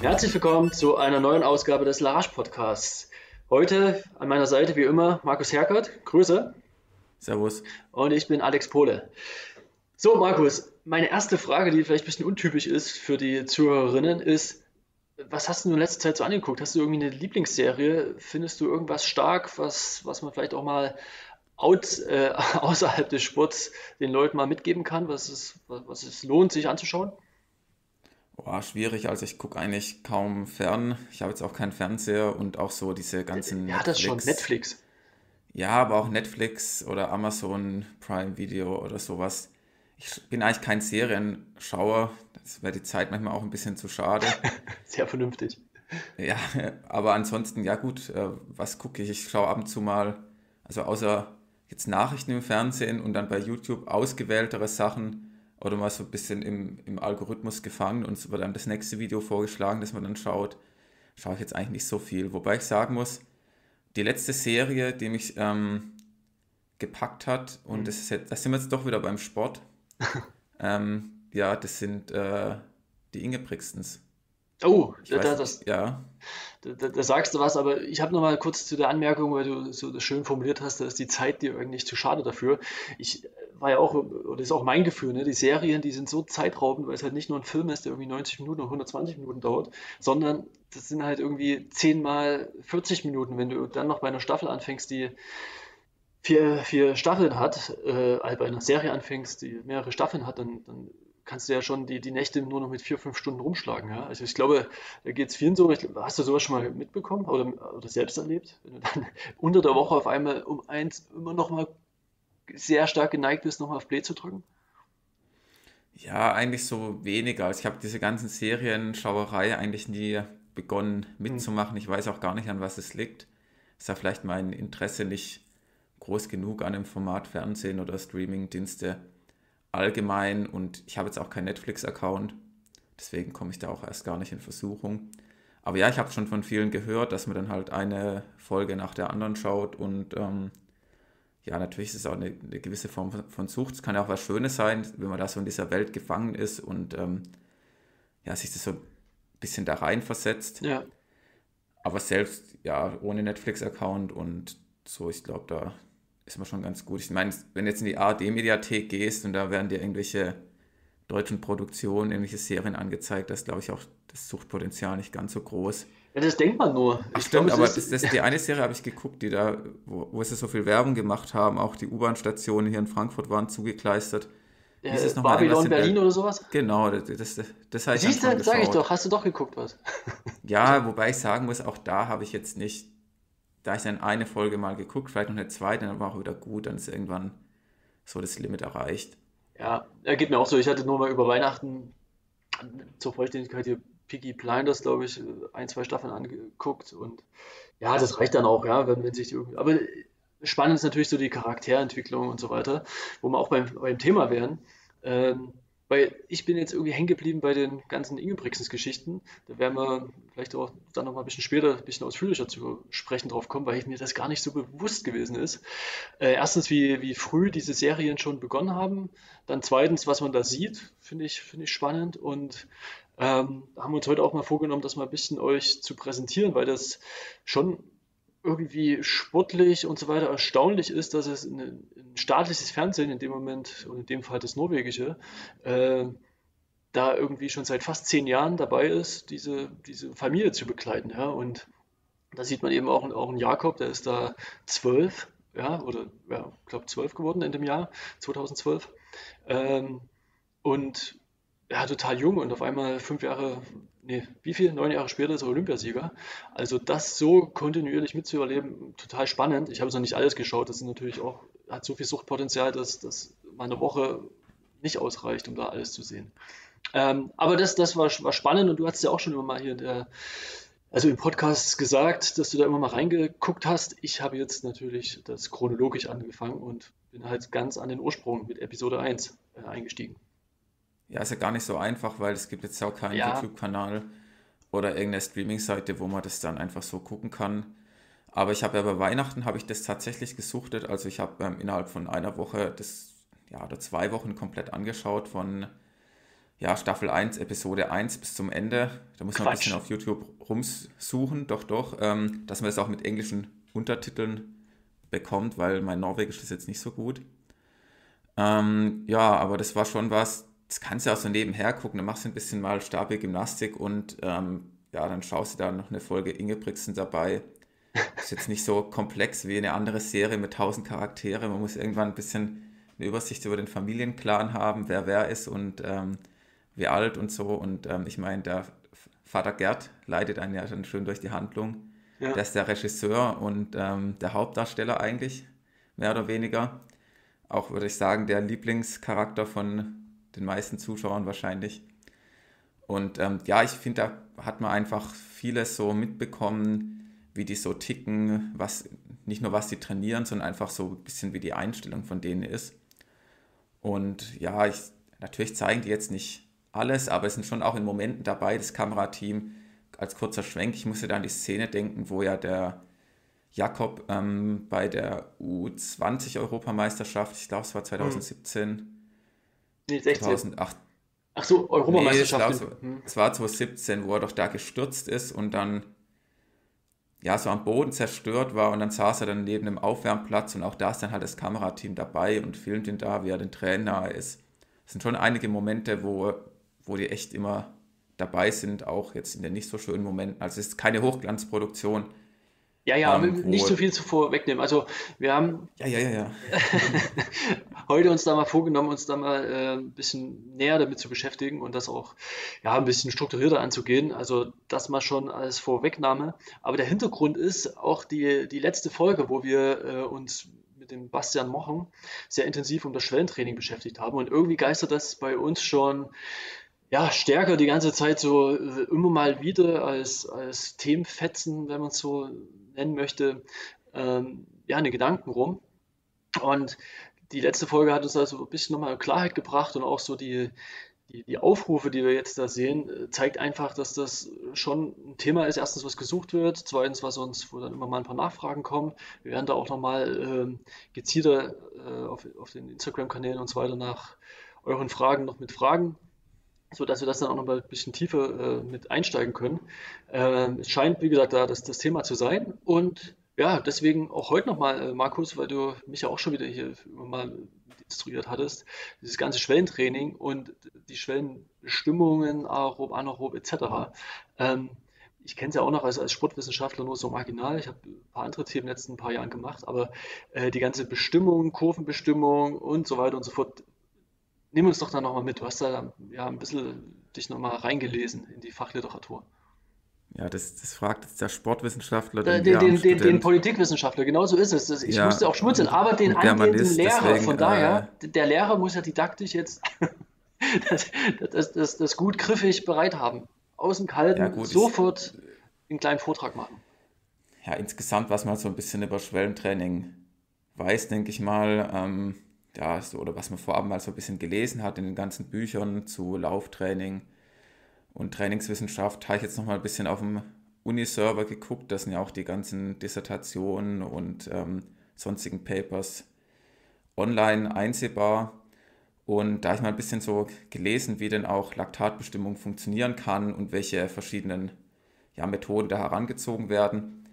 Herzlich willkommen zu einer neuen Ausgabe des Larage Podcasts. Heute an meiner Seite wie immer Markus Herkert. Grüße. Servus. Und ich bin Alex Pohle. So, Markus, meine erste Frage, die vielleicht ein bisschen untypisch ist für die Zuhörerinnen, ist, was hast du in letzter Zeit so angeguckt? Hast du irgendwie eine Lieblingsserie? Findest du irgendwas stark, was, was man vielleicht auch mal out, äh, außerhalb des Sports den Leuten mal mitgeben kann, was es, was es lohnt, sich anzuschauen? Boah, schwierig. Also ich gucke eigentlich kaum fern. Ich habe jetzt auch keinen Fernseher und auch so diese ganzen Ja, das schon, Netflix. Ja, aber auch Netflix oder Amazon Prime Video oder sowas. Ich bin eigentlich kein Serienschauer. Das wäre die Zeit manchmal auch ein bisschen zu schade. Sehr vernünftig. Ja, aber ansonsten, ja gut, äh, was gucke ich? Ich schaue ab und zu mal, also außer jetzt Nachrichten im Fernsehen und dann bei YouTube ausgewähltere Sachen oder mal so ein bisschen im, im Algorithmus gefangen und es wird dann das nächste Video vorgeschlagen, das man dann schaut. Schaue ich jetzt eigentlich nicht so viel. Wobei ich sagen muss, die letzte Serie, die mich ähm, gepackt hat, und mhm. das, ist jetzt, das sind wir jetzt doch wieder beim Sport. ähm, ja, das sind äh, die Ingebrigtsens. Oh, da, weiß, das, ja. Da, da, sagst du was, aber ich habe noch mal kurz zu der Anmerkung, weil du so schön formuliert hast, da ist die Zeit dir eigentlich zu schade dafür. Ich war ja auch, oder ist auch mein Gefühl, ne? die Serien, die sind so zeitraubend, weil es halt nicht nur ein Film ist, der irgendwie 90 Minuten oder 120 Minuten dauert, sondern das sind halt irgendwie 10 mal 40 Minuten. Wenn du dann noch bei einer Staffel anfängst, die vier, vier Staffeln hat, äh, also bei einer Serie anfängst, die mehrere Staffeln hat, dann, dann kannst du ja schon die, die Nächte nur noch mit vier, fünf Stunden rumschlagen. Ja? Also ich glaube, da geht es vielen so. Ich, hast du sowas schon mal mitbekommen oder, oder selbst erlebt? Wenn du dann unter der Woche auf einmal um eins immer noch mal sehr stark geneigt bist, nochmal auf Play zu drücken? Ja, eigentlich so weniger. Also ich habe diese ganzen Serienschauerei eigentlich nie begonnen mitzumachen. Ich weiß auch gar nicht, an was es liegt. Ist ja vielleicht mein Interesse nicht groß genug an dem Format Fernsehen oder Streaming-Dienste allgemein und ich habe jetzt auch keinen Netflix-Account, deswegen komme ich da auch erst gar nicht in Versuchung. Aber ja, ich habe schon von vielen gehört, dass man dann halt eine Folge nach der anderen schaut und ähm, ja, natürlich ist es auch eine, eine, gewisse Form von Sucht. Es kann ja auch was Schönes sein, wenn man da so in dieser Welt gefangen ist und ähm, ja, sich das so ein bisschen da rein versetzt. Ja. Aber selbst, ja, ohne Netflix-Account und so, ich glaube, da, ist man schon ganz gut. Ich meine, wenn du jetzt in die ARD-Mediathek gehst und da werden dir irgendwelche deutschen Produktionen, irgendwelche Serien angezeigt, das glaube ich auch das Suchtpotenzial nicht ganz so groß. Ja, das denkt man nur. Ach, stimmt, glaub, aber das, das, die eine Serie habe ich geguckt, die da, wo, wo sie so viel Werbung gemacht haben, auch die U-Bahn-Stationen hier in Frankfurt waren zugekleistert. Ja, ist noch Babylon mal, Berlin oder sowas? Genau, das, das, das heißt. Siehst du, sage ich doch, hast du doch geguckt was. ja, wobei ich sagen muss, auch da habe ich jetzt nicht da ich dann eine Folge mal geguckt, vielleicht noch eine zweite, dann war auch wieder gut, dann ist irgendwann so das Limit erreicht. Ja, geht mir auch so. Ich hatte nur mal über Weihnachten zur Vollständigkeit hier Piggy Blinders, glaube ich, ein, zwei Staffeln angeguckt und ja, das reicht dann auch, ja, wenn, wenn sich die irgendwie. Aber spannend ist natürlich so die Charakterentwicklung und so weiter, wo wir auch beim, beim Thema wären. Ähm, weil ich bin jetzt irgendwie hängen geblieben bei den ganzen Ingebrigtsens-Geschichten. Da werden wir vielleicht auch dann nochmal ein bisschen später, ein bisschen ausführlicher zu sprechen drauf kommen, weil mir das gar nicht so bewusst gewesen ist. Äh, erstens, wie, wie früh diese Serien schon begonnen haben. Dann zweitens, was man da sieht, finde ich, finde ich spannend. Und ähm, haben wir uns heute auch mal vorgenommen, das mal ein bisschen euch zu präsentieren, weil das schon irgendwie sportlich und so weiter erstaunlich ist, dass es ein, ein staatliches Fernsehen in dem Moment, und in dem Fall das norwegische, äh, da irgendwie schon seit fast zehn Jahren dabei ist, diese, diese Familie zu begleiten. Ja? Und da sieht man eben auch, auch einen Jakob, der ist da zwölf, ja, oder ja, ich glaube zwölf geworden in dem Jahr, 2012. Ähm, und ja, total jung und auf einmal fünf Jahre nee, wie viel? Neun Jahre später ist er Olympiasieger. Also das so kontinuierlich mitzuerleben, total spannend. Ich habe es noch nicht alles geschaut, das ist natürlich auch, hat so viel Suchtpotenzial, dass, dass meine Woche nicht ausreicht, um da alles zu sehen. Ähm, aber das, das war, war spannend und du hast ja auch schon immer mal hier in der, also im Podcast gesagt, dass du da immer mal reingeguckt hast. Ich habe jetzt natürlich das chronologisch angefangen und bin halt ganz an den Ursprung mit Episode 1 äh, eingestiegen. Ja, ist ja gar nicht so einfach, weil es gibt jetzt auch keinen ja. YouTube-Kanal oder irgendeine Streaming-Seite, wo man das dann einfach so gucken kann. Aber ich habe ja bei Weihnachten habe ich das tatsächlich gesuchtet. Also ich habe ähm, innerhalb von einer Woche das, ja, oder zwei Wochen komplett angeschaut von ja, Staffel 1, Episode 1 bis zum Ende. Da muss man Quatsch. ein bisschen auf YouTube rumsuchen, doch, doch, ähm, dass man es auch mit englischen Untertiteln bekommt, weil mein Norwegisch ist jetzt nicht so gut. Ähm, ja, aber das war schon was, das kannst du auch so nebenher gucken, dann machst du ein bisschen mal stabile Gymnastik und ähm, ja, dann schaust du da noch eine Folge Ingebrigtsen dabei. Ist jetzt nicht so komplex wie eine andere Serie mit tausend Charaktere. Man muss irgendwann ein bisschen eine Übersicht über den Familienclan haben, wer wer ist und ähm, wie alt und so. Und ähm, ich meine, der Vater Gerd leitet einen ja dann schön durch die Handlung. Ja. Der ist der Regisseur und ähm, der Hauptdarsteller eigentlich, mehr oder weniger. Auch würde ich sagen, der Lieblingscharakter von den meisten Zuschauern wahrscheinlich. Und ähm, ja, ich finde, da hat man einfach vieles so mitbekommen, wie die so ticken, was nicht nur was sie trainieren, sondern einfach so ein bisschen wie die Einstellung von denen ist. Und ja, ich, natürlich zeigen die jetzt nicht alles, aber es sind schon auch in Momenten dabei, das Kamerateam, als kurzer Schwenk, ich musste da an die Szene denken, wo ja der Jakob ähm, bei der U20-Europameisterschaft, ich glaube es war 2017, nee, 16. 2008, Ach so, Europameisterschaft. Nee, hm. es war 2017, wo er doch da gestürzt ist und dann ja, so am Boden zerstört war und dann saß er dann neben dem Aufwärmplatz und auch da ist dann halt das Kamerateam dabei und filmt ihn da, wie er den Tränen nahe ist. Es sind schon einige Momente, wo, wo die echt immer dabei sind, auch jetzt in den nicht so schönen Momenten. Also es ist keine Hochglanzproduktion. Ja, ja, ähm, nicht so viel zuvor wegnehmen. Also wir haben ja, ja, ja, ja. heute uns da mal vorgenommen, uns da mal äh, ein bisschen näher damit zu beschäftigen und das auch ja, ein bisschen strukturierter anzugehen. Also das mal schon als Vorwegnahme. Aber der Hintergrund ist auch die, die letzte Folge, wo wir äh, uns mit dem Bastian Mochen sehr intensiv um das Schwellentraining beschäftigt haben. Und irgendwie geistert das bei uns schon ja, stärker die ganze Zeit so äh, immer mal wieder als, als Themenfetzen, wenn man es so nennen möchte, ähm, ja, eine Gedanken rum. Und die letzte Folge hat uns also ein bisschen nochmal Klarheit gebracht und auch so die, die, die, Aufrufe, die wir jetzt da sehen, äh, zeigt einfach, dass das schon ein Thema ist. Erstens, was gesucht wird, zweitens, was uns, wo dann immer mal ein paar Nachfragen kommen. Wir werden da auch nochmal ähm, gezielter äh, auf, auf den Instagram-Kanälen und so weiter nach euren Fragen noch mit Fragen so dass wir das dann auch noch mal ein bisschen tiefer äh, mit einsteigen können. Äh, es scheint, wie gesagt, da das, das Thema zu sein. Und ja, deswegen auch heute nochmal, äh, Markus, weil du mich ja auch schon wieder hier mal instruiert hattest, dieses ganze Schwellentraining und die Schwellenbestimmungen, aerob, anaerob etc. Ähm, ich kenne es ja auch noch als, als Sportwissenschaftler nur so marginal. Ich habe ein paar andere Themen in den letzten paar Jahren gemacht, aber äh, die ganze Bestimmung, Kurvenbestimmung und so weiter und so fort, nimm uns doch da nochmal mit. Du hast da ja ein bisschen dich nochmal reingelesen in die Fachliteratur. Ja, das, das fragt jetzt der Sportwissenschaftler. Den, den, den, den, den Politikwissenschaftler, genau so ist es. Ich ja, musste auch schmunzeln, aber den angehenden Lehrer, deswegen, von daher, äh, der Lehrer muss ja didaktisch jetzt das, das, das, das, gut griffig bereit haben. Außen kalten, ja, gut, sofort ich, einen kleinen Vortrag machen. Ja, insgesamt, was man so ein bisschen über Schwellentraining weiß, denke ich mal, ähm, ja, so, oder was man vorab mal so ein bisschen gelesen hat in den ganzen Büchern zu Lauftraining und Trainingswissenschaft, habe ich jetzt nochmal ein bisschen auf dem Uniserver geguckt. Da sind ja auch die ganzen Dissertationen und ähm, sonstigen Papers online einsehbar. Und da habe ich mal ein bisschen so gelesen, wie denn auch Laktatbestimmung funktionieren kann und welche verschiedenen ja, Methoden da herangezogen werden.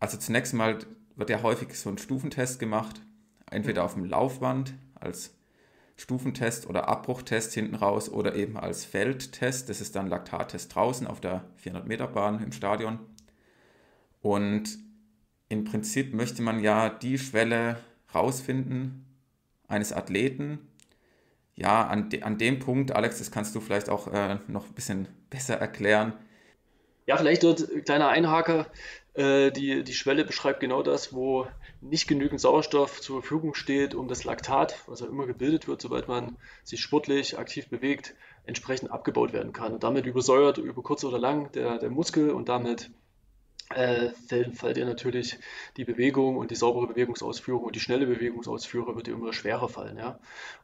Also zunächst mal wird ja häufig so ein Stufentest gemacht, entweder auf dem Laufband als Stufentest oder Abbruchtest hinten raus oder eben als Feldtest. Das ist dann Laktattest draußen auf der 400 Meter Bahn im Stadion. Und im Prinzip möchte man ja die Schwelle rausfinden eines Athleten. Ja, an, de, an dem Punkt, Alex, das kannst du vielleicht auch äh, noch ein bisschen besser erklären. Ja, vielleicht dort kleiner Einhaker. Äh, die, die Schwelle beschreibt genau das, wo nicht genügend Sauerstoff zur Verfügung steht, um das Laktat, was ja immer gebildet wird, sobald man sich sportlich aktiv bewegt, entsprechend abgebaut werden kann. Und damit übersäuert über kurz oder lang der, der Muskel und damit äh, fällt dir natürlich die Bewegung und die saubere Bewegungsausführung und die schnelle Bewegungsausführung wird dir immer schwerer fallen. Ja?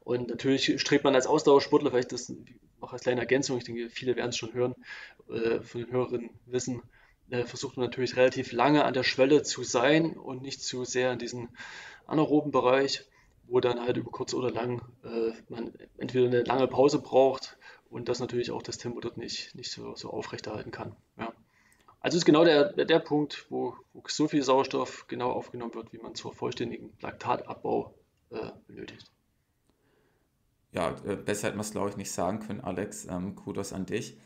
Und natürlich strebt man als Ausdauersportler, vielleicht das noch als kleine Ergänzung, ich denke, viele werden es schon hören, äh, von den Hörerinnen wissen, versucht man natürlich relativ lange an der Schwelle zu sein und nicht zu sehr in diesem anaeroben Bereich, wo dann halt über kurz oder lang äh, man entweder eine lange Pause braucht und das natürlich auch das Tempo dort nicht, nicht so, so aufrechterhalten kann. Ja. Also ist genau der, der Punkt, wo, wo, so viel Sauerstoff genau aufgenommen wird, wie man zur vollständigen Laktatabbau äh, benötigt. Ja, äh, besser hätte man es, glaube ich, nicht sagen können, Alex. Ähm, Kudos an dich.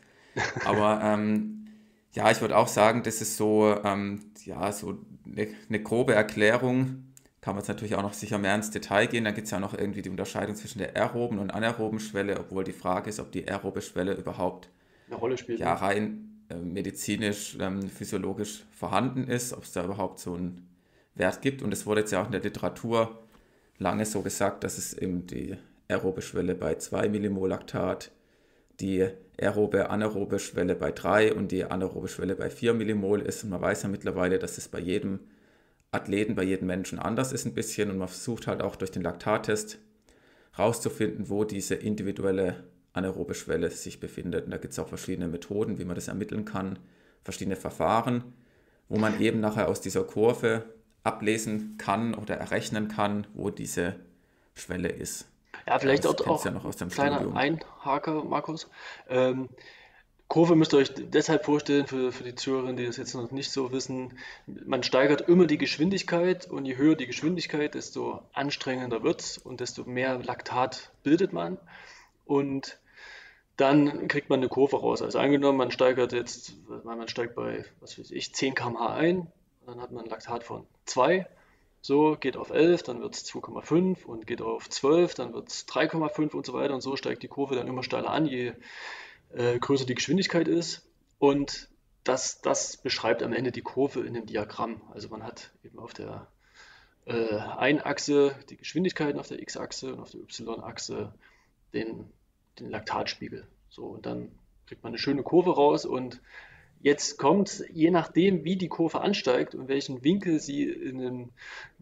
Aber ähm, ja, ich würde auch sagen, das ist so, ähm, ja, so eine, eine grobe Erklärung. Kann man jetzt natürlich auch noch sicher mehr ins Detail gehen. Da gibt es ja noch irgendwie die Unterscheidung zwischen der aeroben und anaeroben Schwelle, obwohl die Frage ist, ob die aerobe Schwelle überhaupt eine Rolle spielt. Ja, rein äh, medizinisch, ähm, physiologisch vorhanden ist, ob es da überhaupt so einen Wert gibt. Und es wurde jetzt ja auch in der Literatur lange so gesagt, dass es eben die aerobe Schwelle bei 2 Millimol Laktat, die aerobe, anaerobe Schwelle bei 3 und die anaerobe Schwelle bei 4 Millimol ist. Und man weiß ja mittlerweile, dass es bei jedem Athleten, bei jedem Menschen anders ist ein bisschen. Und man versucht halt auch durch den Laktattest rauszufinden, wo diese individuelle anaerobe Schwelle sich befindet. Und da gibt es auch verschiedene Methoden, wie man das ermitteln kann, verschiedene Verfahren, wo man eben nachher aus dieser Kurve ablesen kann oder errechnen kann, wo diese Schwelle ist. Ja, vielleicht das auch, auch ja noch aus dem kleiner Studium. Einhaker, Markus. Ähm, Kurve müsst ihr euch deshalb vorstellen, für, für die Zuhörerinnen, die das jetzt noch nicht so wissen, man steigert immer die Geschwindigkeit und je höher die Geschwindigkeit, desto anstrengender wird es und desto mehr Laktat bildet man. Und dann kriegt man eine Kurve raus. Also angenommen, man steigert jetzt, man steigt bei, was weiß ich, 10 km/h ein, dann hat man ein Laktat von 2, so geht auf 11, dann wird es 2,5 und geht auf 12, dann wird es 3,5 und so weiter und so steigt die Kurve dann immer steiler an, je äh, größer die Geschwindigkeit ist. Und das, das beschreibt am Ende die Kurve in dem Diagramm. Also man hat eben auf der äh, Ein-Achse die Geschwindigkeiten, auf der X-Achse und auf der Y-Achse den den Laktatspiegel. So, und dann kriegt man eine schöne Kurve raus und jetzt kommt, je nachdem, wie die Kurve ansteigt und welchen Winkel sie in einem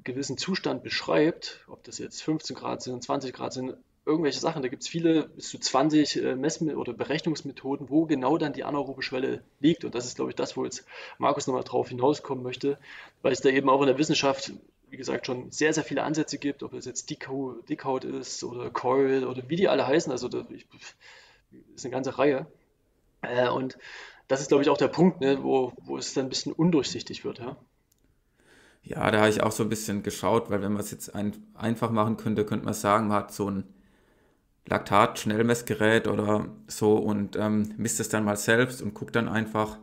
gewissen Zustand beschreibt, ob das jetzt 15 Grad sind, 20 Grad sind, irgendwelche Sachen, da gibt es viele bis zu 20 äh, Mess- oder Berechnungsmethoden, wo genau dann die anaerobe Schwelle liegt. Und das ist, glaube ich, das, wo jetzt Markus nochmal drauf hinauskommen möchte, weil es da eben auch in der Wissenschaft wie gesagt, schon sehr, sehr viele Ansätze gibt, ob es jetzt Dickhaut ist oder Coil oder wie die alle heißen. Also das ist eine ganze Reihe. Äh, und das ist, glaube ich, auch der Punkt, ne, wo, wo es dann ein bisschen undurchsichtig wird. Ja? Ja, da habe ich auch so ein bisschen geschaut, weil wenn man es jetzt ein, einfach machen könnte, könnte man sagen, man hat so ein Laktat-Schnellmessgerät oder so und ähm, misst es dann mal selbst und guckt dann einfach,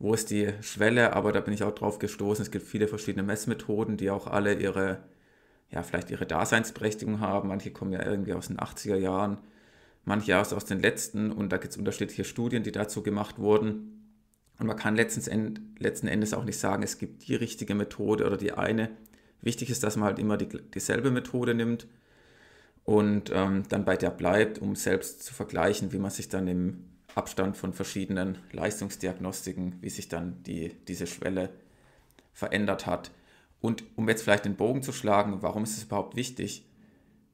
wo ist die Schwelle, aber da bin ich auch drauf gestoßen. Es gibt viele verschiedene Messmethoden, die auch alle ihre, ja, vielleicht ihre Daseinsberechtigung haben. Manche kommen ja irgendwie aus den 80er Jahren, manche aus, aus den letzten und da gibt es unterschiedliche Studien, die dazu gemacht wurden. Und man kann letzten, Endes auch nicht sagen, es gibt die richtige Methode oder die eine. Wichtig ist, dass man halt immer die, dieselbe Methode nimmt und ähm, dann bei der bleibt, um selbst zu vergleichen, wie man sich dann im Abstand von verschiedenen Leistungsdiagnostiken, wie sich dann die, diese Schwelle verändert hat. Und um jetzt vielleicht den Bogen zu schlagen, warum ist es überhaupt wichtig?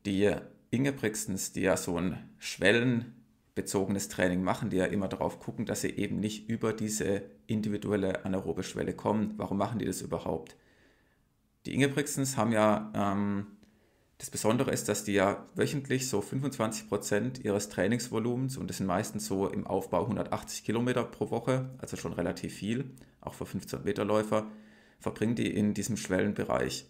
Die Inge Brixtons, die ja so ein schwellenbezogenes Training machen, die ja immer darauf gucken, dass sie eben nicht über diese individuelle anaerobe Schwelle kommen. Warum machen die das überhaupt? Die Inge Brixtons haben ja ähm, das Besondere ist, dass die ja wöchentlich so 25 Prozent ihres Trainingsvolumens, und das sind meistens so im Aufbau 180 Kilometer pro Woche, also schon relativ viel, auch für 15 Meter Läufer, verbringen die in diesem Schwellenbereich.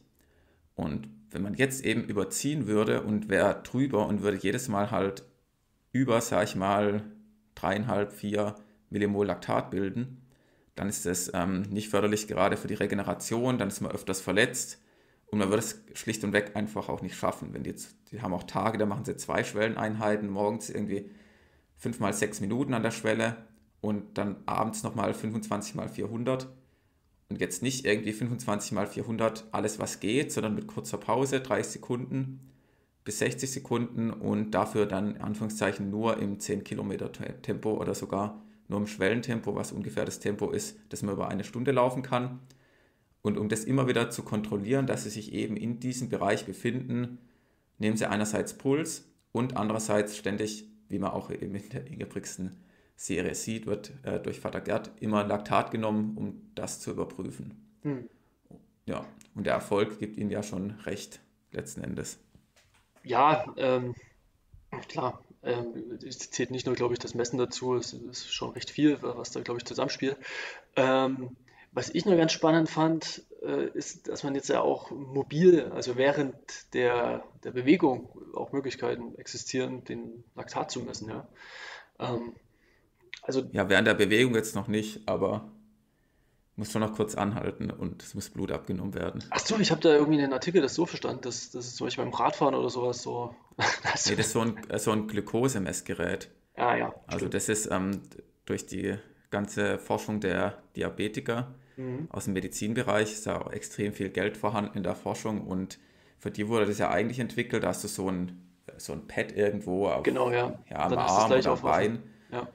Und wenn man jetzt eben überziehen würde und wäre drüber und würde jedes Mal halt über, sag ich mal, dreieinhalb, vier Millimol Laktat bilden, dann ist das ähm, nicht förderlich gerade für die Regeneration, dann ist man öfters verletzt und man würde es schlicht und weg einfach auch nicht schaffen. Wenn die die haben auch Tage, da machen sie zwei Schwelleneinheiten, morgens irgendwie fünf mal sechs Minuten an der Schwelle und dann abends nochmal 25 mal 400. Und jetzt nicht irgendwie 25 mal 400 alles, was geht, sondern mit kurzer Pause, 30 Sekunden bis 60 Sekunden und dafür dann Anführungszeichen nur im 10 Kilometer Tempo oder sogar nur im Schwellentempo, was ungefähr das Tempo ist, das man über eine Stunde laufen kann. Und um das immer wieder zu kontrollieren, dass sie sich eben in diesem Bereich befinden, nehmen sie einerseits Puls und andererseits ständig, wie man auch eben in der Ingebrigtsen Serie sieht, wird äh, durch Vater Gerd immer Laktat genommen, um das zu überprüfen. Hm. Ja, und der Erfolg gibt ihnen ja schon recht, letzten Endes. Ja, ähm, klar. Ähm, es zählt nicht nur, glaube ich, das Messen dazu, es ist schon recht viel, was da, glaube ich, zusammenspielt. Ähm, was ich noch ganz spannend fand, äh, ist, dass man jetzt ja auch mobil, also während der, der Bewegung auch Möglichkeiten existieren, den Laktat zu messen. Ja? Ähm, also, ja, während der Bewegung jetzt noch nicht, aber muss schon noch kurz anhalten und es muss Blut abgenommen werden. Ach so, ich habe da irgendwie einen Artikel das so verstanden, dass das zum Beispiel beim Radfahren oder sowas so. das nee, das ist so ein, so ein Glukosemessgerät. Ja, ja. Also stimmt. das ist ähm, durch die ganze Forschung der Diabetiker mhm. aus dem Medizinbereich ist da auch extrem viel Geld vorhanden in der Forschung und für die wurde das ja eigentlich entwickelt, da hast du so ein, so ein Pad irgendwo auf, genau, ja. Ja, am Arm oder am Bein. Ja.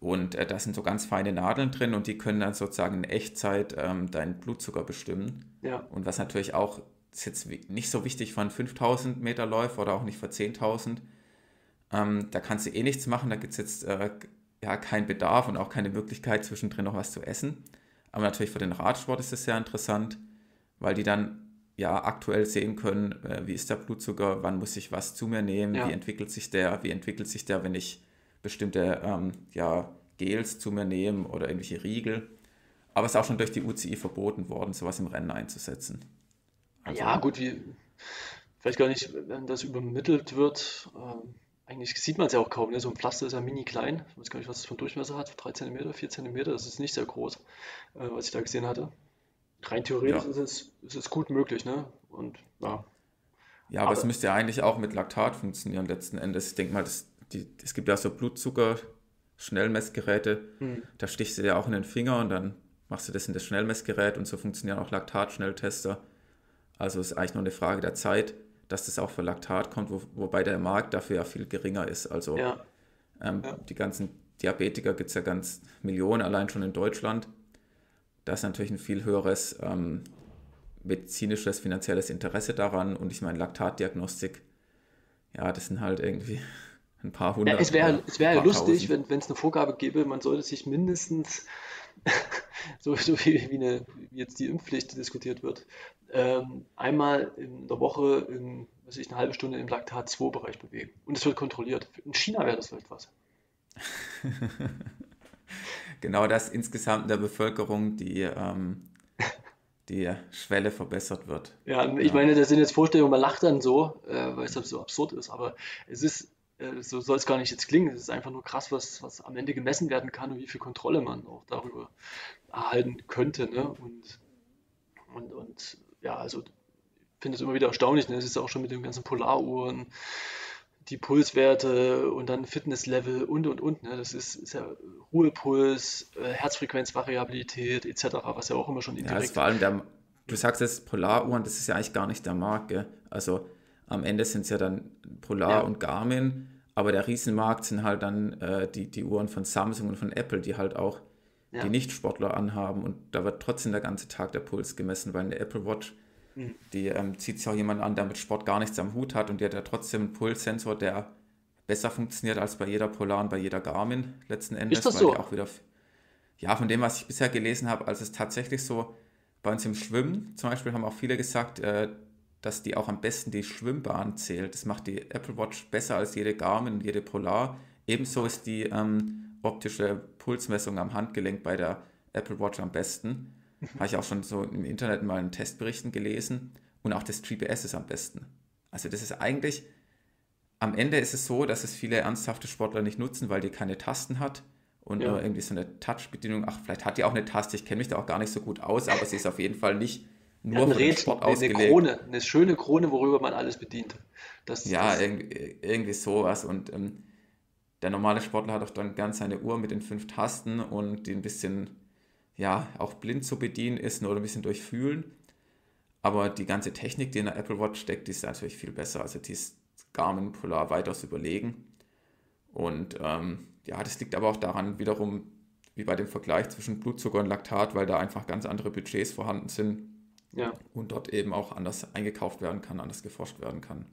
Und äh, da sind so ganz feine Nadeln drin und die können dann sozusagen in Echtzeit ähm, deinen Blutzucker bestimmen. Ja. Und was natürlich auch, ist jetzt nicht so wichtig von 5000 Meter Läufer oder auch nicht für 10.000. Ähm, da kannst du eh nichts machen, da gibt es jetzt äh, ja keinen Bedarf und auch keine Möglichkeit zwischendrin noch was zu essen. Aber natürlich für den Radsport ist es sehr interessant, weil die dann ja aktuell sehen können, äh, wie ist der Blutzucker, wann muss ich was zu mir nehmen, ja. wie entwickelt sich der, wie entwickelt sich der, wenn ich bestimmte ähm, ja, Gels zu mir nehme oder irgendwelche Riegel. Aber es ist auch schon durch die UCI verboten worden, sowas im Rennen einzusetzen. Also, ja, gut, wie, vielleicht gar nicht, wenn das übermittelt wird. Ähm, eigentlich sieht man es ja auch kaum. Ne? So ein Pflaster ist ja mini klein. Ich weiß gar nicht, was es von Durchmesser hat. 3 cm, 4 cm. Das ist nicht sehr groß, äh, was ich da gesehen hatte. Rein theoretisch ja. ist, es, ist es gut möglich. Ne? Und ja. Ja, aber, aber, es müsste ja eigentlich auch mit Laktat funktionieren letzten Endes. Ich denke mal, das, die, es gibt ja so Blutzucker-Schnellmessgeräte. Hm. Da stichst du dir auch in den Finger und dann machst du das in das Schnellmessgerät und so funktionieren auch Laktat-Schnelltester. Also ist eigentlich nur eine Frage der Zeit dass das auch für Laktat kommt, wo, wobei der Markt dafür ja viel geringer ist. Also ja. Ähm, ja. die ganzen Diabetiker gibt es ja ganz Millionen, allein schon in Deutschland. Da ist natürlich ein viel höheres ähm, medizinisches, finanzielles Interesse daran. Und ich meine, Laktatdiagnostik, ja, das sind halt irgendwie ein paar hundert. Ja, es wäre wär ja lustig, tausend. wenn es eine Vorgabe gäbe, man sollte sich mindestens, so, so wie, wie, eine, wie jetzt die Impfpflicht diskutiert wird, ähm, einmal in der Woche in, was ich, eine halbe Stunde im Laktat-2-Bereich bewegen. Und es wird kontrolliert. In China wäre das vielleicht was. genau, dass insgesamt in der Bevölkerung die, ähm, die Schwelle verbessert wird. Ja, ich ja. meine, das sind jetzt Vorstellungen, man lacht dann so, äh, weil es so absurd ist, aber es ist, so soll es gar nicht jetzt klingen, es ist einfach nur krass, was, was am Ende gemessen werden kann und wie viel Kontrolle man auch darüber erhalten könnte. Ne? Und, und, und ja, also ich finde es immer wieder erstaunlich. Ne? Es ist auch schon mit den ganzen Polaruhren, die Pulswerte und dann Fitnesslevel und und und. Ne? Das ist, ist ja Ruhepuls, äh, Herzfrequenzvariabilität etc., was ja auch immer schon indirekt. Ja, vor allem der, du sagst jetzt Polaruhren, das ist ja eigentlich gar nicht der Markt. Gell? Also am Ende sind es ja dann Polar ja. und Garmin, aber der Riesenmarkt sind halt dann äh, die, die Uhren von Samsung und von Apple, die halt auch ja. die Nicht-Sportler anhaben und da wird trotzdem der ganze Tag der Puls gemessen, weil eine Apple Watch, mhm. die ähm, zieht sich auch jemand an, der mit Sport gar nichts am Hut hat und die hat ja trotzdem einen Pulssensor, der besser funktioniert als bei jeder Polar und bei jeder Garmin letzten Endes. Ist das so? Auch wieder, ja, von dem, was ich bisher gelesen habe, also es ist tatsächlich so, bei uns im Schwimmen zum Beispiel haben auch viele gesagt, äh, dass die auch am besten die Schwimmbahn zählt. Das macht die Apple Watch besser als jede Garmin und jede Polar. Ebenso ist die ähm, optische Pulsmessung am Handgelenk bei der Apple Watch am besten. Habe ich auch schon so im Internet mal in Testberichten gelesen. Und auch das GPS ist am besten. Also das ist eigentlich, am Ende ist es so, dass es viele ernsthafte Sportler nicht nutzen, weil die keine Tasten hat und ja. nur irgendwie so eine Touch-Bedienung. Ach, vielleicht hat die auch eine Taste, ich kenne mich da auch gar nicht so gut aus, aber sie ist auf jeden Fall nicht nur für den Sport eine ausgelegt. Eine Krone, eine schöne Krone, worüber man alles bedient. Das, ja, das irgendwie, irgendwie sowas. Und ähm, der normale Sportler hat auch dann ganz seine Uhr mit den fünf Tasten und die ein bisschen, ja, auch blind zu bedienen ist oder ein bisschen durchfühlen. Aber die ganze Technik, die in der Apple Watch steckt, die ist natürlich viel besser. Also die ist Garmin Polar weitaus überlegen. Und ähm, ja, das liegt aber auch daran wiederum, wie bei dem Vergleich zwischen Blutzucker und Laktat, weil da einfach ganz andere Budgets vorhanden sind. Ja. Und dort eben auch anders eingekauft werden kann, anders geforscht werden kann.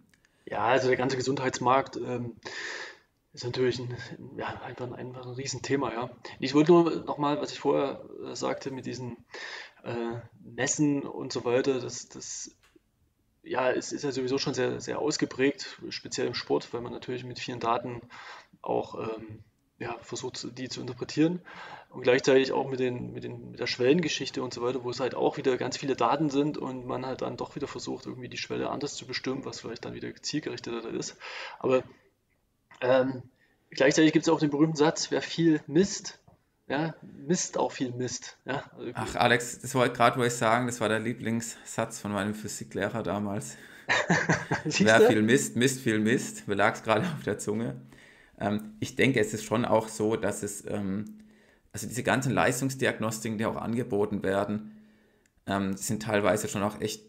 Ja, also der ganze Gesundheitsmarkt ähm, ist natürlich ein, ja, einfach, ein, einfach ein Riesenthema, ja. Ich wollte nur nochmal, was ich vorher äh, sagte, mit diesen äh, Messen und so weiter, das, das ja, es ist ja sowieso schon sehr, sehr ausgeprägt, speziell im Sport, weil man natürlich mit vielen Daten auch ähm, ja, versucht, die zu interpretieren. Und gleichzeitig auch mit, den, mit, den, mit der Schwellengeschichte und so weiter, wo es halt auch wieder ganz viele Daten sind und man halt dann doch wieder versucht, irgendwie die Schwelle anders zu bestimmen, was vielleicht dann wieder zielgerichteter ist. Aber ähm, gleichzeitig gibt es auch den berühmten Satz, wer viel misst, ja, misst auch viel Mist. Ja, also Ach, Alex, das wollte gerade, wo ich sagen, das war der Lieblingssatz von meinem Physiklehrer damals. wer viel misst, misst viel Mist. Mir lag es gerade auf der Zunge. Ähm, ich denke, es ist schon auch so, dass es, ähm, also diese ganzen Leistungsdiagnostiken, die auch angeboten werden, ähm, sind teilweise schon auch echt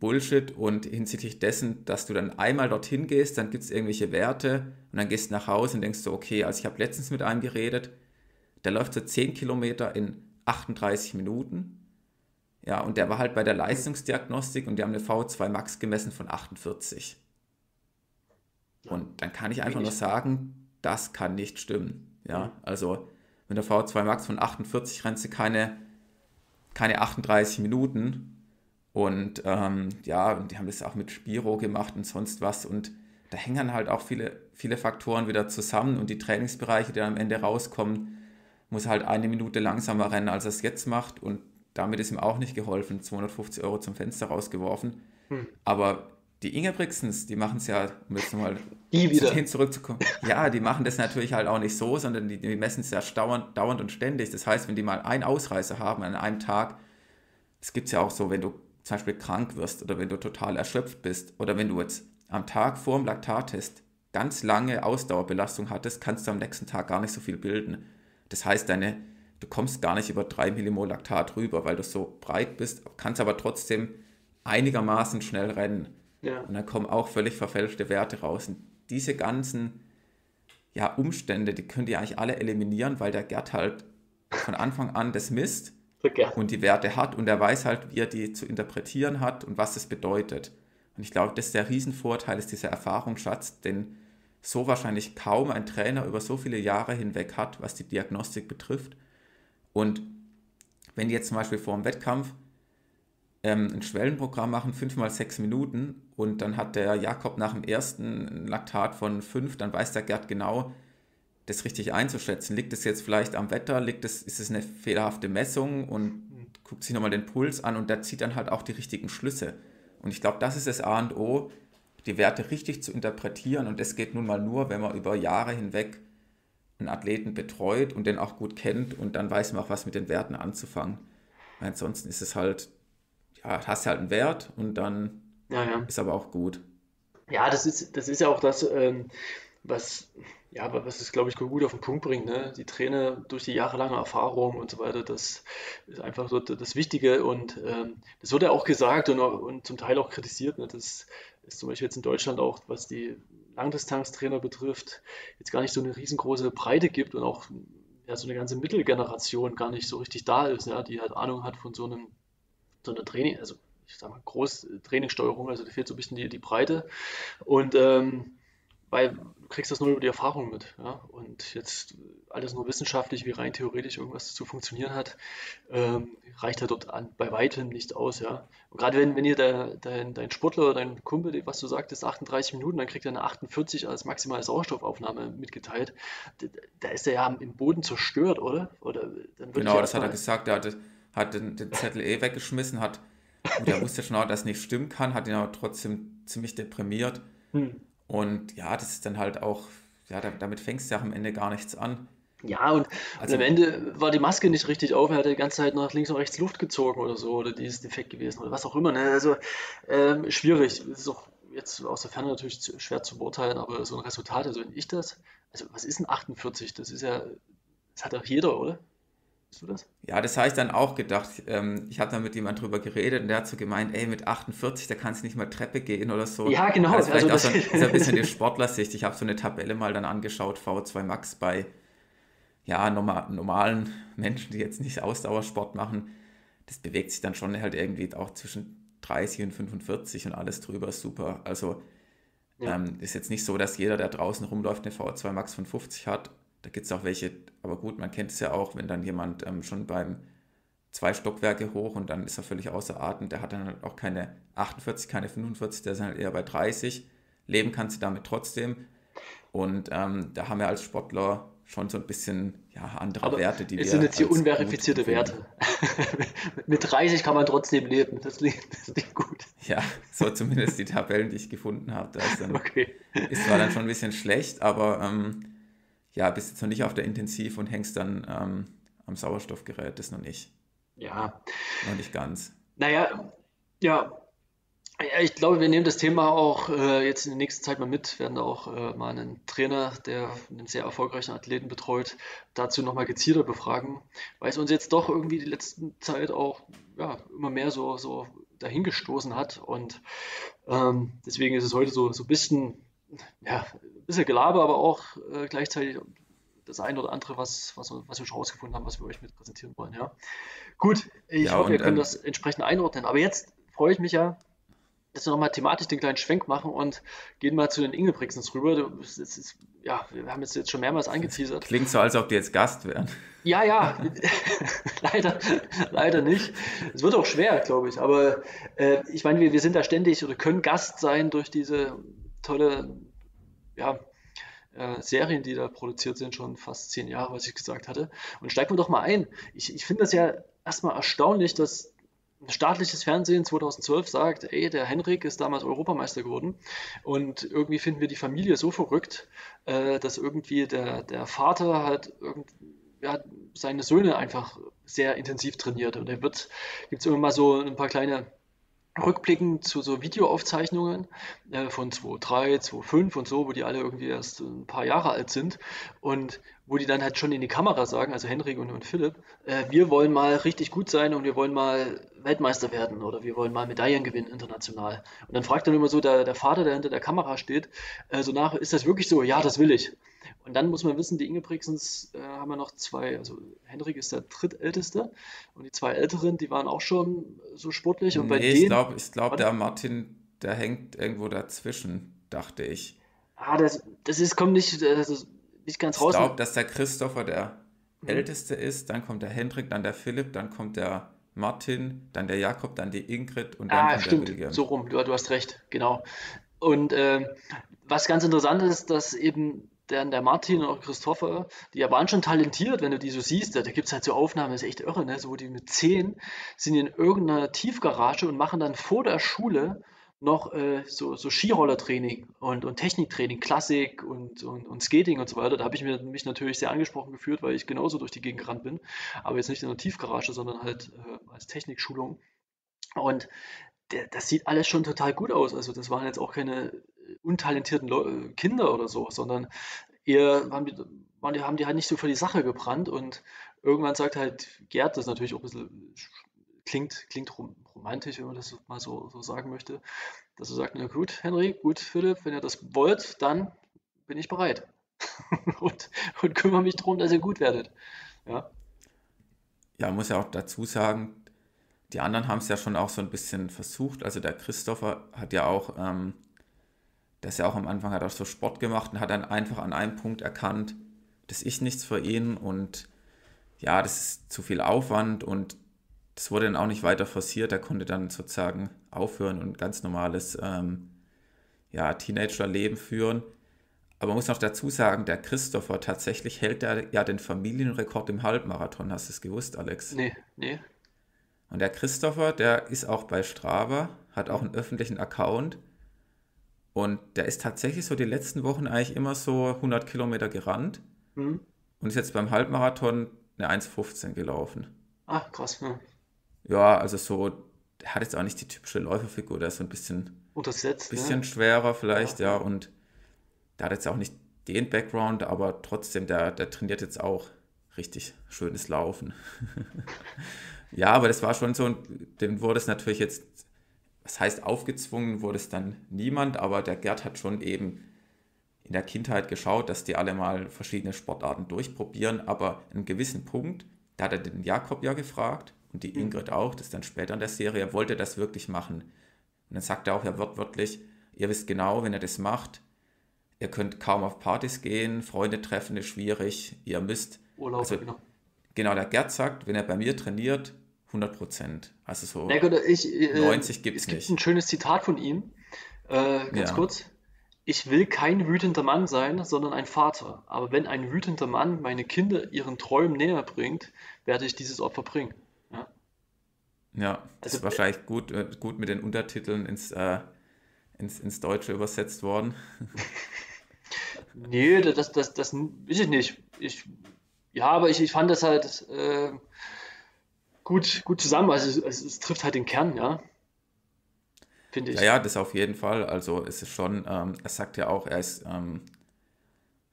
Bullshit und hinsichtlich dessen, dass du dann einmal dorthin gehst, dann gibt es irgendwelche Werte und dann gehst du nach Hause und denkst so, okay, also ich habe letztens mit einem geredet, der läuft so 10 Kilometer in 38 Minuten. Ja, und der war halt bei der Leistungsdiagnostik und die haben eine V2 Max gemessen von 48. Und dann kann ich einfach nur sagen, das kann nicht stimmen. Ja, mhm. also mit der V2 Max von 48 rennst du keine, keine 38 Minuten. Und ähm, ja, die haben das auch mit Spiro gemacht und sonst was. Und da hängen halt auch viele, viele Faktoren wieder zusammen. Und die Trainingsbereiche, die dann am Ende rauskommen, muss halt eine Minute langsamer rennen, als er es jetzt macht. Und damit ist ihm auch nicht geholfen. 250 Euro zum Fenster rausgeworfen. Hm. Aber die Ingebrigtsens, die machen es ja, um jetzt nochmal hin zurückzukommen. Ja, die machen das natürlich halt auch nicht so, sondern die, die messen es ja dauernd, dauernd und ständig. Das heißt, wenn die mal einen Ausreißer haben an einem Tag, es gibt es ja auch so, wenn du zum Beispiel krank wirst oder wenn du total erschöpft bist oder wenn du jetzt am Tag vor dem Laktattest ganz lange Ausdauerbelastung hattest, kannst du am nächsten Tag gar nicht so viel bilden. Das heißt, deine, du kommst gar nicht über 3 Millimol Laktat rüber, weil du so breit bist, kannst aber trotzdem einigermaßen schnell rennen. Ja. Und dann kommen auch völlig verfälschte Werte raus. Und diese ganzen ja, Umstände, die könnt ihr eigentlich alle eliminieren, weil der Gerd halt von Anfang an das misst und die Werte hat und er weiß halt, wie er die zu interpretieren hat und was es bedeutet. Und ich glaube, das ist der Riesenvorteil, ist dieser Erfahrungsschatz, den so wahrscheinlich kaum ein Trainer über so viele Jahre hinweg hat, was die Diagnostik betrifft. Und wenn jetzt zum Beispiel vor dem Wettkampf ähm, ein Schwellenprogramm machen, fünf mal sechs Minuten und dann hat der Jakob nach dem ersten Laktat von fünf, dann weiß der Gerd genau, das richtig einzuschätzen. Liegt es jetzt vielleicht am Wetter, liegt es, ist es eine fehlerhafte Messung und guckt sich nochmal den Puls an und der zieht dann halt auch die richtigen Schlüsse. Und ich glaube, das ist das A und O, die Werte richtig zu interpretieren und das geht nun mal nur, wenn man über Jahre hinweg einen Athleten betreut und den auch gut kennt und dann weiß man auch, was mit den Werten anzufangen. Ansonsten ist es halt ja, hast halt einen Wert und dann ja, ja. ist aber auch gut. Ja, das ist, das ist ja auch das, ähm, was, ja, was es, glaube ich, gut auf den Punkt bringt. Ne? Die Trainer durch die jahrelange Erfahrung und so weiter, das ist einfach so das Wichtige und ähm, das wird ja auch gesagt und, und zum Teil auch kritisiert. Ne? Das ist zum Beispiel jetzt in Deutschland auch, was die Langdistanztrainer betrifft, jetzt gar nicht so eine riesengroße Breite gibt und auch ja, so eine ganze Mittelgeneration gar nicht so richtig da ist, ja, die halt Ahnung hat von so einem so eine Training, also ich sag mal, Großtrainingssteuerung, also da fehlt so ein bisschen die, die Breite. Und ähm, weil du kriegst das nur über die Erfahrung mit. Ja? Und jetzt alles nur wissenschaftlich, wie rein theoretisch irgendwas zu funktionieren hat, ähm, reicht ja dort an, bei weitem nicht aus. Ja? Und gerade wenn, wenn ihr der, dein, dein Sportler oder dein Kumpel, was du sagtest, 38 Minuten, dann kriegt er eine 48 als maximale Sauerstoffaufnahme mitgeteilt. Da, da ist er ja im Boden zerstört, oder? oder genau, das hat er gesagt. Er hatte hat den, den Zettel eh weggeschmissen, hat, und er wusste schon auch, dass es nicht stimmen kann, hat ihn aber trotzdem ziemlich deprimiert. Hm. Und ja, das ist dann halt auch, ja, damit fängst du ja am Ende gar nichts an. Ja, und, also, und, am Ende war die Maske nicht richtig auf, er hat die ganze Zeit nach links und rechts Luft gezogen oder so, oder die ist defekt gewesen oder was auch immer. Ne? Also ähm, schwierig. Es ist auch jetzt aus der Ferne natürlich schwer zu beurteilen, aber so ein Resultat, also wenn ich das, also was ist ein 48? Das ist ja, das hat auch jeder, oder? Du das? Ja, das habe ich dann auch gedacht. Ähm, ich habe dann mit jemand drüber geredet und der hat so gemeint, ey, mit 48, da kannst du nicht mal Treppe gehen oder so. Ja, genau. Also vielleicht also auch so ein, ist ein bisschen die Sportlersicht. Ich habe so eine Tabelle mal dann angeschaut, V2 Max bei ja, normal, normalen Menschen, die jetzt nicht Ausdauersport machen. Das bewegt sich dann schon halt irgendwie auch zwischen 30 und 45 und alles drüber ist super. Also ja. ähm, ist jetzt nicht so, dass jeder, der draußen rumläuft, eine V2 Max von 50 hat da gibt es auch welche, aber gut, man kennt es ja auch, wenn dann jemand ähm, schon beim zwei Stockwerke hoch und dann ist er völlig außer Atem. Der hat dann halt auch keine 48, keine 45, der ist halt eher bei 30. Leben kannst du damit trotzdem. Und ähm, da haben wir als Sportler schon so ein bisschen ja, andere Aber Werte, die es wir. sind jetzt hier unverifizierte Werte. Mit 30 kann man trotzdem leben. Das das klingt gut. Ja, so zumindest die Tabellen, die ich gefunden habe. Da ist, dann, okay. ist zwar dann schon ein bisschen schlecht, aber ähm, ja, bist jetzt noch nicht auf der Intensiv und hängst dann ähm, am Sauerstoffgerät, das noch nicht. Ja. Noch nicht ganz. Naja, ja, ja, ich glaube, wir nehmen das Thema auch äh, jetzt in der nächsten Zeit mal mit, werden auch äh, mal einen Trainer, der einen sehr erfolgreichen Athleten betreut, dazu nochmal gezielter befragen, weil es uns jetzt doch irgendwie die letzten Zeit auch ja, immer mehr so, so dahingestoßen hat und ähm, deswegen ist es heute so, so ein bisschen, ja, bisschen Gelaber, aber auch äh, gleichzeitig das eine oder andere, was, was, was wir schon rausgefunden haben, was wir euch mit präsentieren wollen. Ja. Gut, ich ja, hoffe, und, ihr könnt ähm, das entsprechend einordnen, aber jetzt freue ich mich ja, dass wir nochmal thematisch den kleinen Schwenk machen und gehen mal zu den Ingebrigtsens rüber. Das ist, ja, wir haben jetzt, jetzt schon mehrmals angeteasert. Klingt so, als ob die jetzt Gast wären. Ja, ja, leider, leider nicht. Es wird auch schwer, glaube ich, aber äh, ich meine, wir, wir sind da ständig oder können Gast sein durch diese tolle ja, äh, Serien, die da produziert sind, schon fast zehn Jahre, was ich gesagt hatte. Und steigen wir doch mal ein. Ich, ich finde das ja erstmal erstaunlich, dass staatliches Fernsehen 2012 sagt, ey, der Henrik ist damals Europameister geworden und irgendwie finden wir die Familie so verrückt, äh, dass irgendwie der, der Vater halt irgend, ja, seine Söhne einfach sehr intensiv trainiert und er wird, gibt es immer mal so ein paar kleine Rückblicken zu so Videoaufzeichnungen äh, von 2.3, 2.5 und so, wo die alle irgendwie erst ein paar Jahre alt sind und wo die dann halt schon in die Kamera sagen, also Henrik und, und Philipp, äh, wir wollen mal richtig gut sein und wir wollen mal Weltmeister werden oder wir wollen mal Medaillen gewinnen international. Und dann fragt dann immer so der, der Vater, der hinter der Kamera steht, äh, so nach, ist das wirklich so? Ja, das will ich. Und dann muss man wissen, die Ingebrigtsens äh, haben ja noch zwei, also Henrik ist der drittälteste und die zwei Älteren, die waren auch schon so sportlich. Und nee, bei denen, ich glaube, ich glaub, der Martin, der hängt irgendwo dazwischen, dachte ich. Ah, das, das ist, kommt nicht, das ist nicht ganz raus. Ich glaube, dass der Christopher der mhm. Älteste ist, dann kommt der Hendrik, dann der Philipp, dann kommt der Martin, dann der Jakob, dann die Ingrid und dann ah, stimmt. der William. So rum, du, du hast recht, genau. Und äh, was ganz interessant ist, dass eben der, der Martin und auch Christopher, die ja waren schon talentiert, wenn du die so siehst. Da, da gibt es halt so Aufnahmen, das ist echt irre, ne? so wo die mit zehn sind in irgendeiner Tiefgarage und machen dann vor der Schule noch äh, so, so Skirollertraining und, und Techniktraining, Klassik und, und, und Skating und so weiter. Da habe ich mich natürlich sehr angesprochen gefühlt, weil ich genauso durch die Gegend gerannt bin. Aber jetzt nicht in der Tiefgarage, sondern halt äh, als Technikschulung. Und der, das sieht alles schon total gut aus. Also das waren jetzt auch keine untalentierten Le Kinder oder so, sondern eher haben die, waren die, haben die halt nicht so für die Sache gebrannt und irgendwann sagt halt Gerd, das natürlich auch ein bisschen klingt, klingt romantisch, wenn man das mal so, so sagen möchte, dass er sagt, na gut, Henry, gut, Philipp, wenn ihr das wollt, dann bin ich bereit und, und kümmere mich darum, dass ihr gut werdet. Ja. Ja, muss ja auch dazu sagen, die anderen haben es ja schon auch so ein bisschen versucht. Also der Christopher hat ja auch ähm, dass er auch am Anfang hat auch so Sport gemacht und hat dann einfach an einem Punkt erkannt, das ist nichts für ihn und ja, das ist zu viel Aufwand und das wurde dann auch nicht weiter forciert. Er konnte dann sozusagen aufhören und ein ganz normales ähm, ja, Teenager-Leben führen. Aber man muss noch dazu sagen, der Christopher tatsächlich hält er ja den Familienrekord im Halbmarathon. Hast du es gewusst, Alex? Nee, nee. Und der Christopher, der ist auch bei Strava, hat auch einen öffentlichen Account und der ist tatsächlich so die letzten Wochen eigentlich immer so 100 Kilometer gerannt mhm. und ist jetzt beim Halbmarathon eine 1,15 gelaufen. Ach, krass. Ja. Ja, also so, der hat jetzt auch nicht die typische Läuferfigur, der ist so ein bisschen, Untersetzt, bisschen ne? schwerer vielleicht, ja. ja. Und der hat jetzt auch nicht den Background, aber trotzdem, der, der trainiert jetzt auch richtig schönes Laufen. ja, aber das war schon so, dem wurde es natürlich jetzt was heißt aufgezwungen, wurde es dann niemand, aber der Gerd hat schon eben in der Kindheit geschaut, dass die alle mal verschiedene Sportarten durchprobieren, aber an einem gewissen Punkt, da hat er den Jakob ja gefragt und die mhm. Ingrid auch, das ist dann später in der Serie, er wollte das wirklich machen. Und dann sagt er auch, wird wirklich, ihr wisst genau, wenn er das macht, ihr könnt kaum auf Partys gehen, Freunde treffen ist schwierig, ihr müsst. Urlaub, also, genau. Genau, der Gerd sagt, wenn er bei mir trainiert, 100 Prozent. Also so Na gut, ich, äh, 90 gibt es es gibt nicht. ein schönes Zitat von ihm, äh, ganz Ja. kurz. Ich will kein wütender Mann sein, sondern ein Vater. Aber wenn ein wütender Mann meine Kinder ihren Träumen näher bringt, werde ich dieses Opfer bringen. Ja? Ja, das Also, ist wahrscheinlich gut, äh, gut mit den Untertiteln ins, äh, ins, ins Deutsche übersetzt worden. Nee, das, das, das weiß ich nicht. Ich, ja, aber ich, ich fand das halt äh, gut, gut zusammen. Also es, es, trifft halt den Kern, ja, finde Ja, ich. ja, das auf jeden Fall. Also es ist schon, ähm, er sagt ja auch, er ist ähm,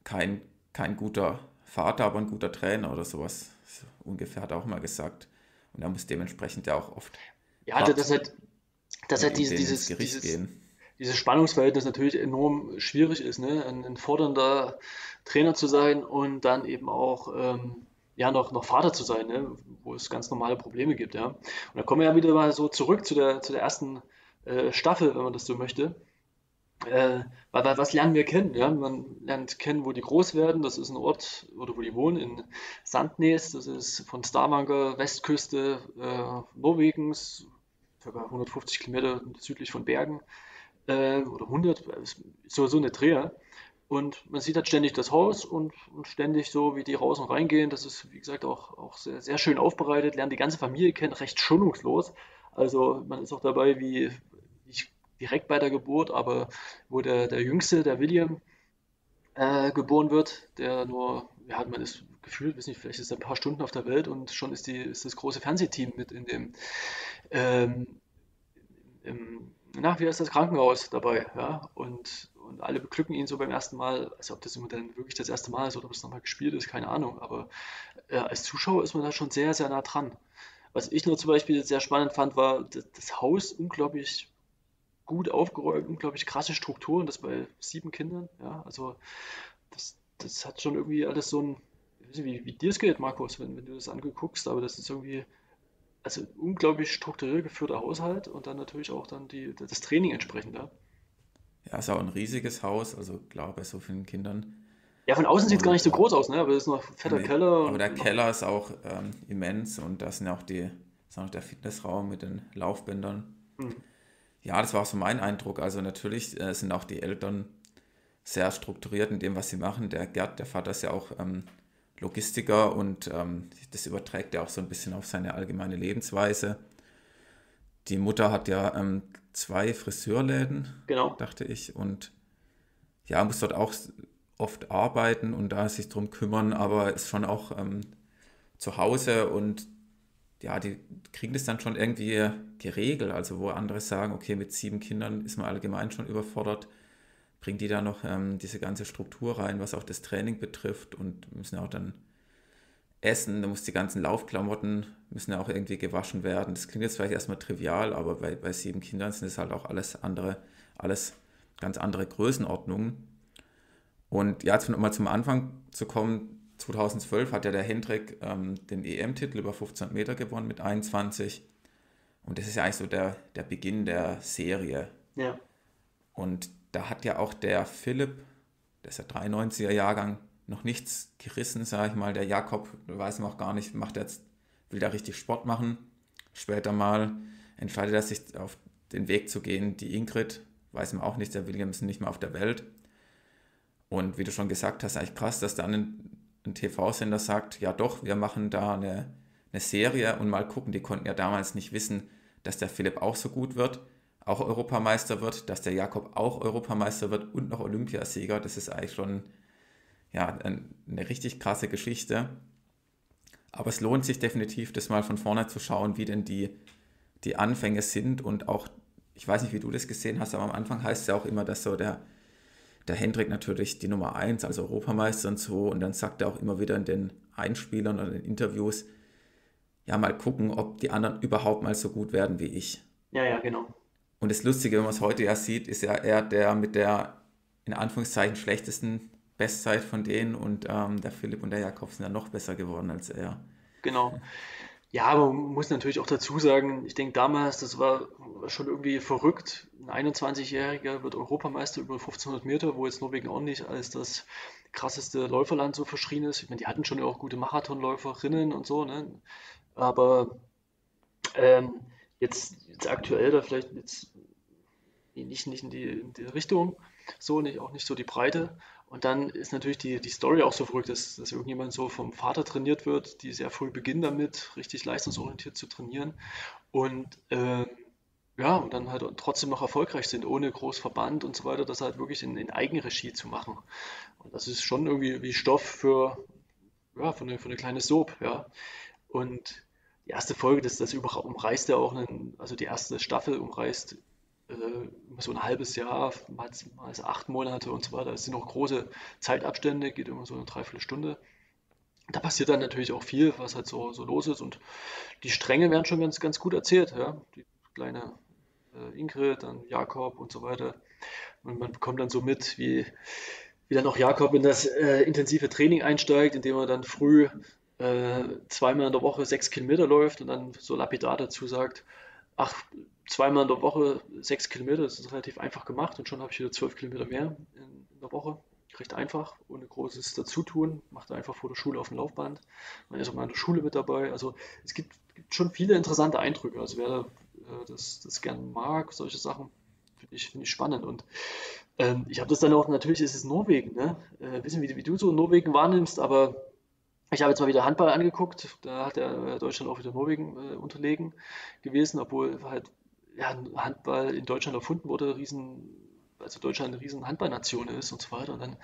kein, kein guter Vater, aber ein guter Trainer oder sowas. So ungefähr hat er auch mal gesagt. Und er muss dementsprechend ja auch oft Ja, hart das halt, das ihm diese, dieses, dieses, gehen. dieses Spannungsverhältnis natürlich enorm schwierig ist, ne? Ein, ein fordernder Trainer zu sein und dann eben auch ähm, ja noch, noch Vater zu sein, ne? Wo es ganz normale Probleme gibt, ja. Und da kommen wir ja wieder mal so zurück zu der, zu der ersten äh, Staffel, wenn man das so möchte. Äh, was lernen wir kennen? Ja? Man lernt kennen, wo die groß werden. Das ist ein Ort, oder wo die wohnen, in Sandnes. Das ist von Stavanger, Westküste äh, Norwegens, ca. 150 Kilometer südlich von Bergen äh, oder 100, so, so eine Dreher. Und man sieht halt ständig das Haus und, und ständig so, wie die raus und reingehen. Das ist, wie gesagt, auch, auch sehr, sehr schön aufbereitet, lernt die ganze Familie kennen, recht schonungslos. Also man ist auch dabei, wie direkt bei der Geburt, aber wo der, der Jüngste, der William, äh, geboren wird, der nur, ja, man ist gefühlt, weiß nicht, vielleicht ist er ein paar Stunden auf der Welt und schon ist die, ist das große Fernsehteam mit in dem, ähm, im, na, wie heißt das Krankenhaus dabei, ja, und, und alle beglücken ihn so beim ersten Mal, also ob das immer dann wirklich das erste Mal ist oder ob es nochmal gespielt ist, keine Ahnung, aber äh, als Zuschauer ist man da schon sehr, sehr nah dran. Was ich nur zum Beispiel sehr spannend fand, war das, das Haus unglaublich gut aufgeräumt, unglaublich krasse Strukturen, das bei sieben Kindern, ja, also das, das hat schon irgendwie alles so ein, nicht, wie, wie dir es geht, Markus, wenn, wenn du das angeguckst, aber das ist irgendwie, also unglaublich strukturiert geführter Haushalt und dann natürlich auch dann die, das Training entsprechend, ja. Ja, ist auch ein riesiges Haus, also klar, bei so vielen Kindern. Ja, von außen sieht es gar nicht so groß aus, ne, aber das ist noch ein fetter nee, Keller aber der Keller ist auch ähm, immens und da sind ja auch die, ist auch noch der Fitnessraum mit den Laufbändern. hm, Ja, das war auch so mein Eindruck. Also natürlich äh, sind auch die Eltern sehr strukturiert in dem, was sie machen. Der Gerd, der Vater ist ja auch ähm, Logistiker und ähm, das überträgt er auch so ein bisschen auf seine allgemeine Lebensweise. Die Mutter hat ja ähm, zwei Friseurläden, genau. dachte ich, und ja, muss dort auch oft arbeiten und da sich drum kümmern, aber ist schon auch ähm, zu Hause und ja, die kriegen das dann schon irgendwie geregelt. Also wo andere sagen, okay, mit sieben Kindern ist man allgemein schon überfordert, bringen die da noch ähm, diese ganze Struktur rein, was auch das Training betrifft und müssen auch dann essen, da muss die ganzen Laufklamotten müssen ja auch irgendwie gewaschen werden. Das klingt jetzt vielleicht erstmal trivial, aber bei, bei sieben Kindern sind es halt auch alles andere, alles ganz andere Größenordnungen. Und ja, jetzt mal zum Anfang zu kommen, 2012 hat ja der Hendrik ähm, den EM-Titel über 1500 Meter gewonnen mit 21. Und das ist ja eigentlich so der, der Beginn der Serie. Ja, Und da hat ja auch der Philipp, der ist ja 93er Jahrgang, noch nichts gerissen, sage ich mal. Der Jakob, weiß man auch gar nicht, macht jetzt, will da richtig Sport machen. Später mal entscheidet er sich auf den Weg zu gehen. Die Ingrid, weiß man auch nicht, der Williamson nicht mehr auf der Welt. Und wie du schon gesagt hast, eigentlich krass, dass dann ein, TV-Sender sagt, ja doch, wir machen da eine, eine Serie und mal gucken. Die konnten ja damals nicht wissen, dass der Philipp auch so gut wird, auch Europameister wird, dass der Jakob auch Europameister wird und noch Olympiasieger. Das ist eigentlich schon ja, ein- eine richtig krasse Geschichte. Aber es lohnt sich definitiv, das mal von vorne zu schauen, wie denn die, die Anfänge sind und auch, ich weiß nicht, wie du das gesehen hast, aber am Anfang heißt es ja auch immer, dass so der, der Hendrik natürlich die Nummer 1 als Europameister und so und dann sagt er auch immer wieder in den Einspielern oder in den Interviews, ja, mal gucken, ob die anderen überhaupt mal so gut werden wie ich. ja, ja, genau. Und das Lustige, wenn man es heute ja sieht, ist ja er der mit der in Anführungszeichen schlechtesten Bestzeit von denen und ähm, der Philipp und der Jakob sind ja noch besser geworden als er. Genau. Ja, aber man muss natürlich auch dazu sagen, ich denke damals, das war schon irgendwie verrückt. Ein 21-Jähriger wird Europameister über 1500 Meter, wo jetzt Norwegen auch nicht als das krasseste Läuferland so verschrien ist. Ich meine, die hatten schon auch gute Marathonläuferinnen und so, ne? Aber Ähm, jetzt, jetzt aktuell da vielleicht jetzt nicht, nicht in, die, in die Richtung, so nicht, auch nicht so die Breite. Und dann ist natürlich die, die Story auch so verrückt, dass, dass irgendjemand so vom Vater trainiert wird, die sehr früh beginnen damit, richtig leistungsorientiert zu trainieren. Und äh, ja, und dann halt trotzdem noch erfolgreich sind, ohne Großverband und so weiter, das halt wirklich in, in Eigenregie zu machen. Und das ist schon irgendwie wie Stoff für, ja, für eine, für eine kleine Soap, ja. Und die erste Folge, das, das umreißt ja auch, einen, also die erste Staffel umreißt äh, so ein halbes Jahr, mal, mal acht Monate und so weiter. Es sind auch große Zeitabstände, geht immer so eine Dreiviertelstunde. Da passiert dann natürlich auch viel, was halt so, so los ist und die Stränge werden schon ganz, ganz gut erzählt. Ja? Die kleine Ingrid, dann Jakob und so weiter. Und man bekommt dann so mit, wie, wie dann auch Jakob in das äh, intensive Training einsteigt, indem er dann früh äh, zweimal in der Woche sechs Kilometer läuft und dann so lapidar dazu sagt, ach, zweimal in der Woche sechs Kilometer, das ist relativ einfach gemacht und schon habe ich wieder zwölf Kilometer mehr in, in der Woche. Recht einfach, ohne großes Dazutun, macht einfach vor der Schule auf dem Laufband. Man ist auch mal in der Schule mit dabei. Also es gibt, gibt schon viele interessante Eindrücke. Also wer äh, das, das gern mag, solche Sachen, finde ich, find ich spannend. Und ähm, ich habe das dann auch, natürlich ist es Norwegen, ne? Äh, wissen, wie, wie du so Norwegen wahrnimmst, aber ich habe jetzt mal wieder Handball angeguckt, da hat der Deutschland auch wieder Norwegen äh, unterlegen gewesen, obwohl halt ja, Handball in Deutschland erfunden wurde, riesen, also Deutschland eine riesen Handballnation ist und so weiter. Und dann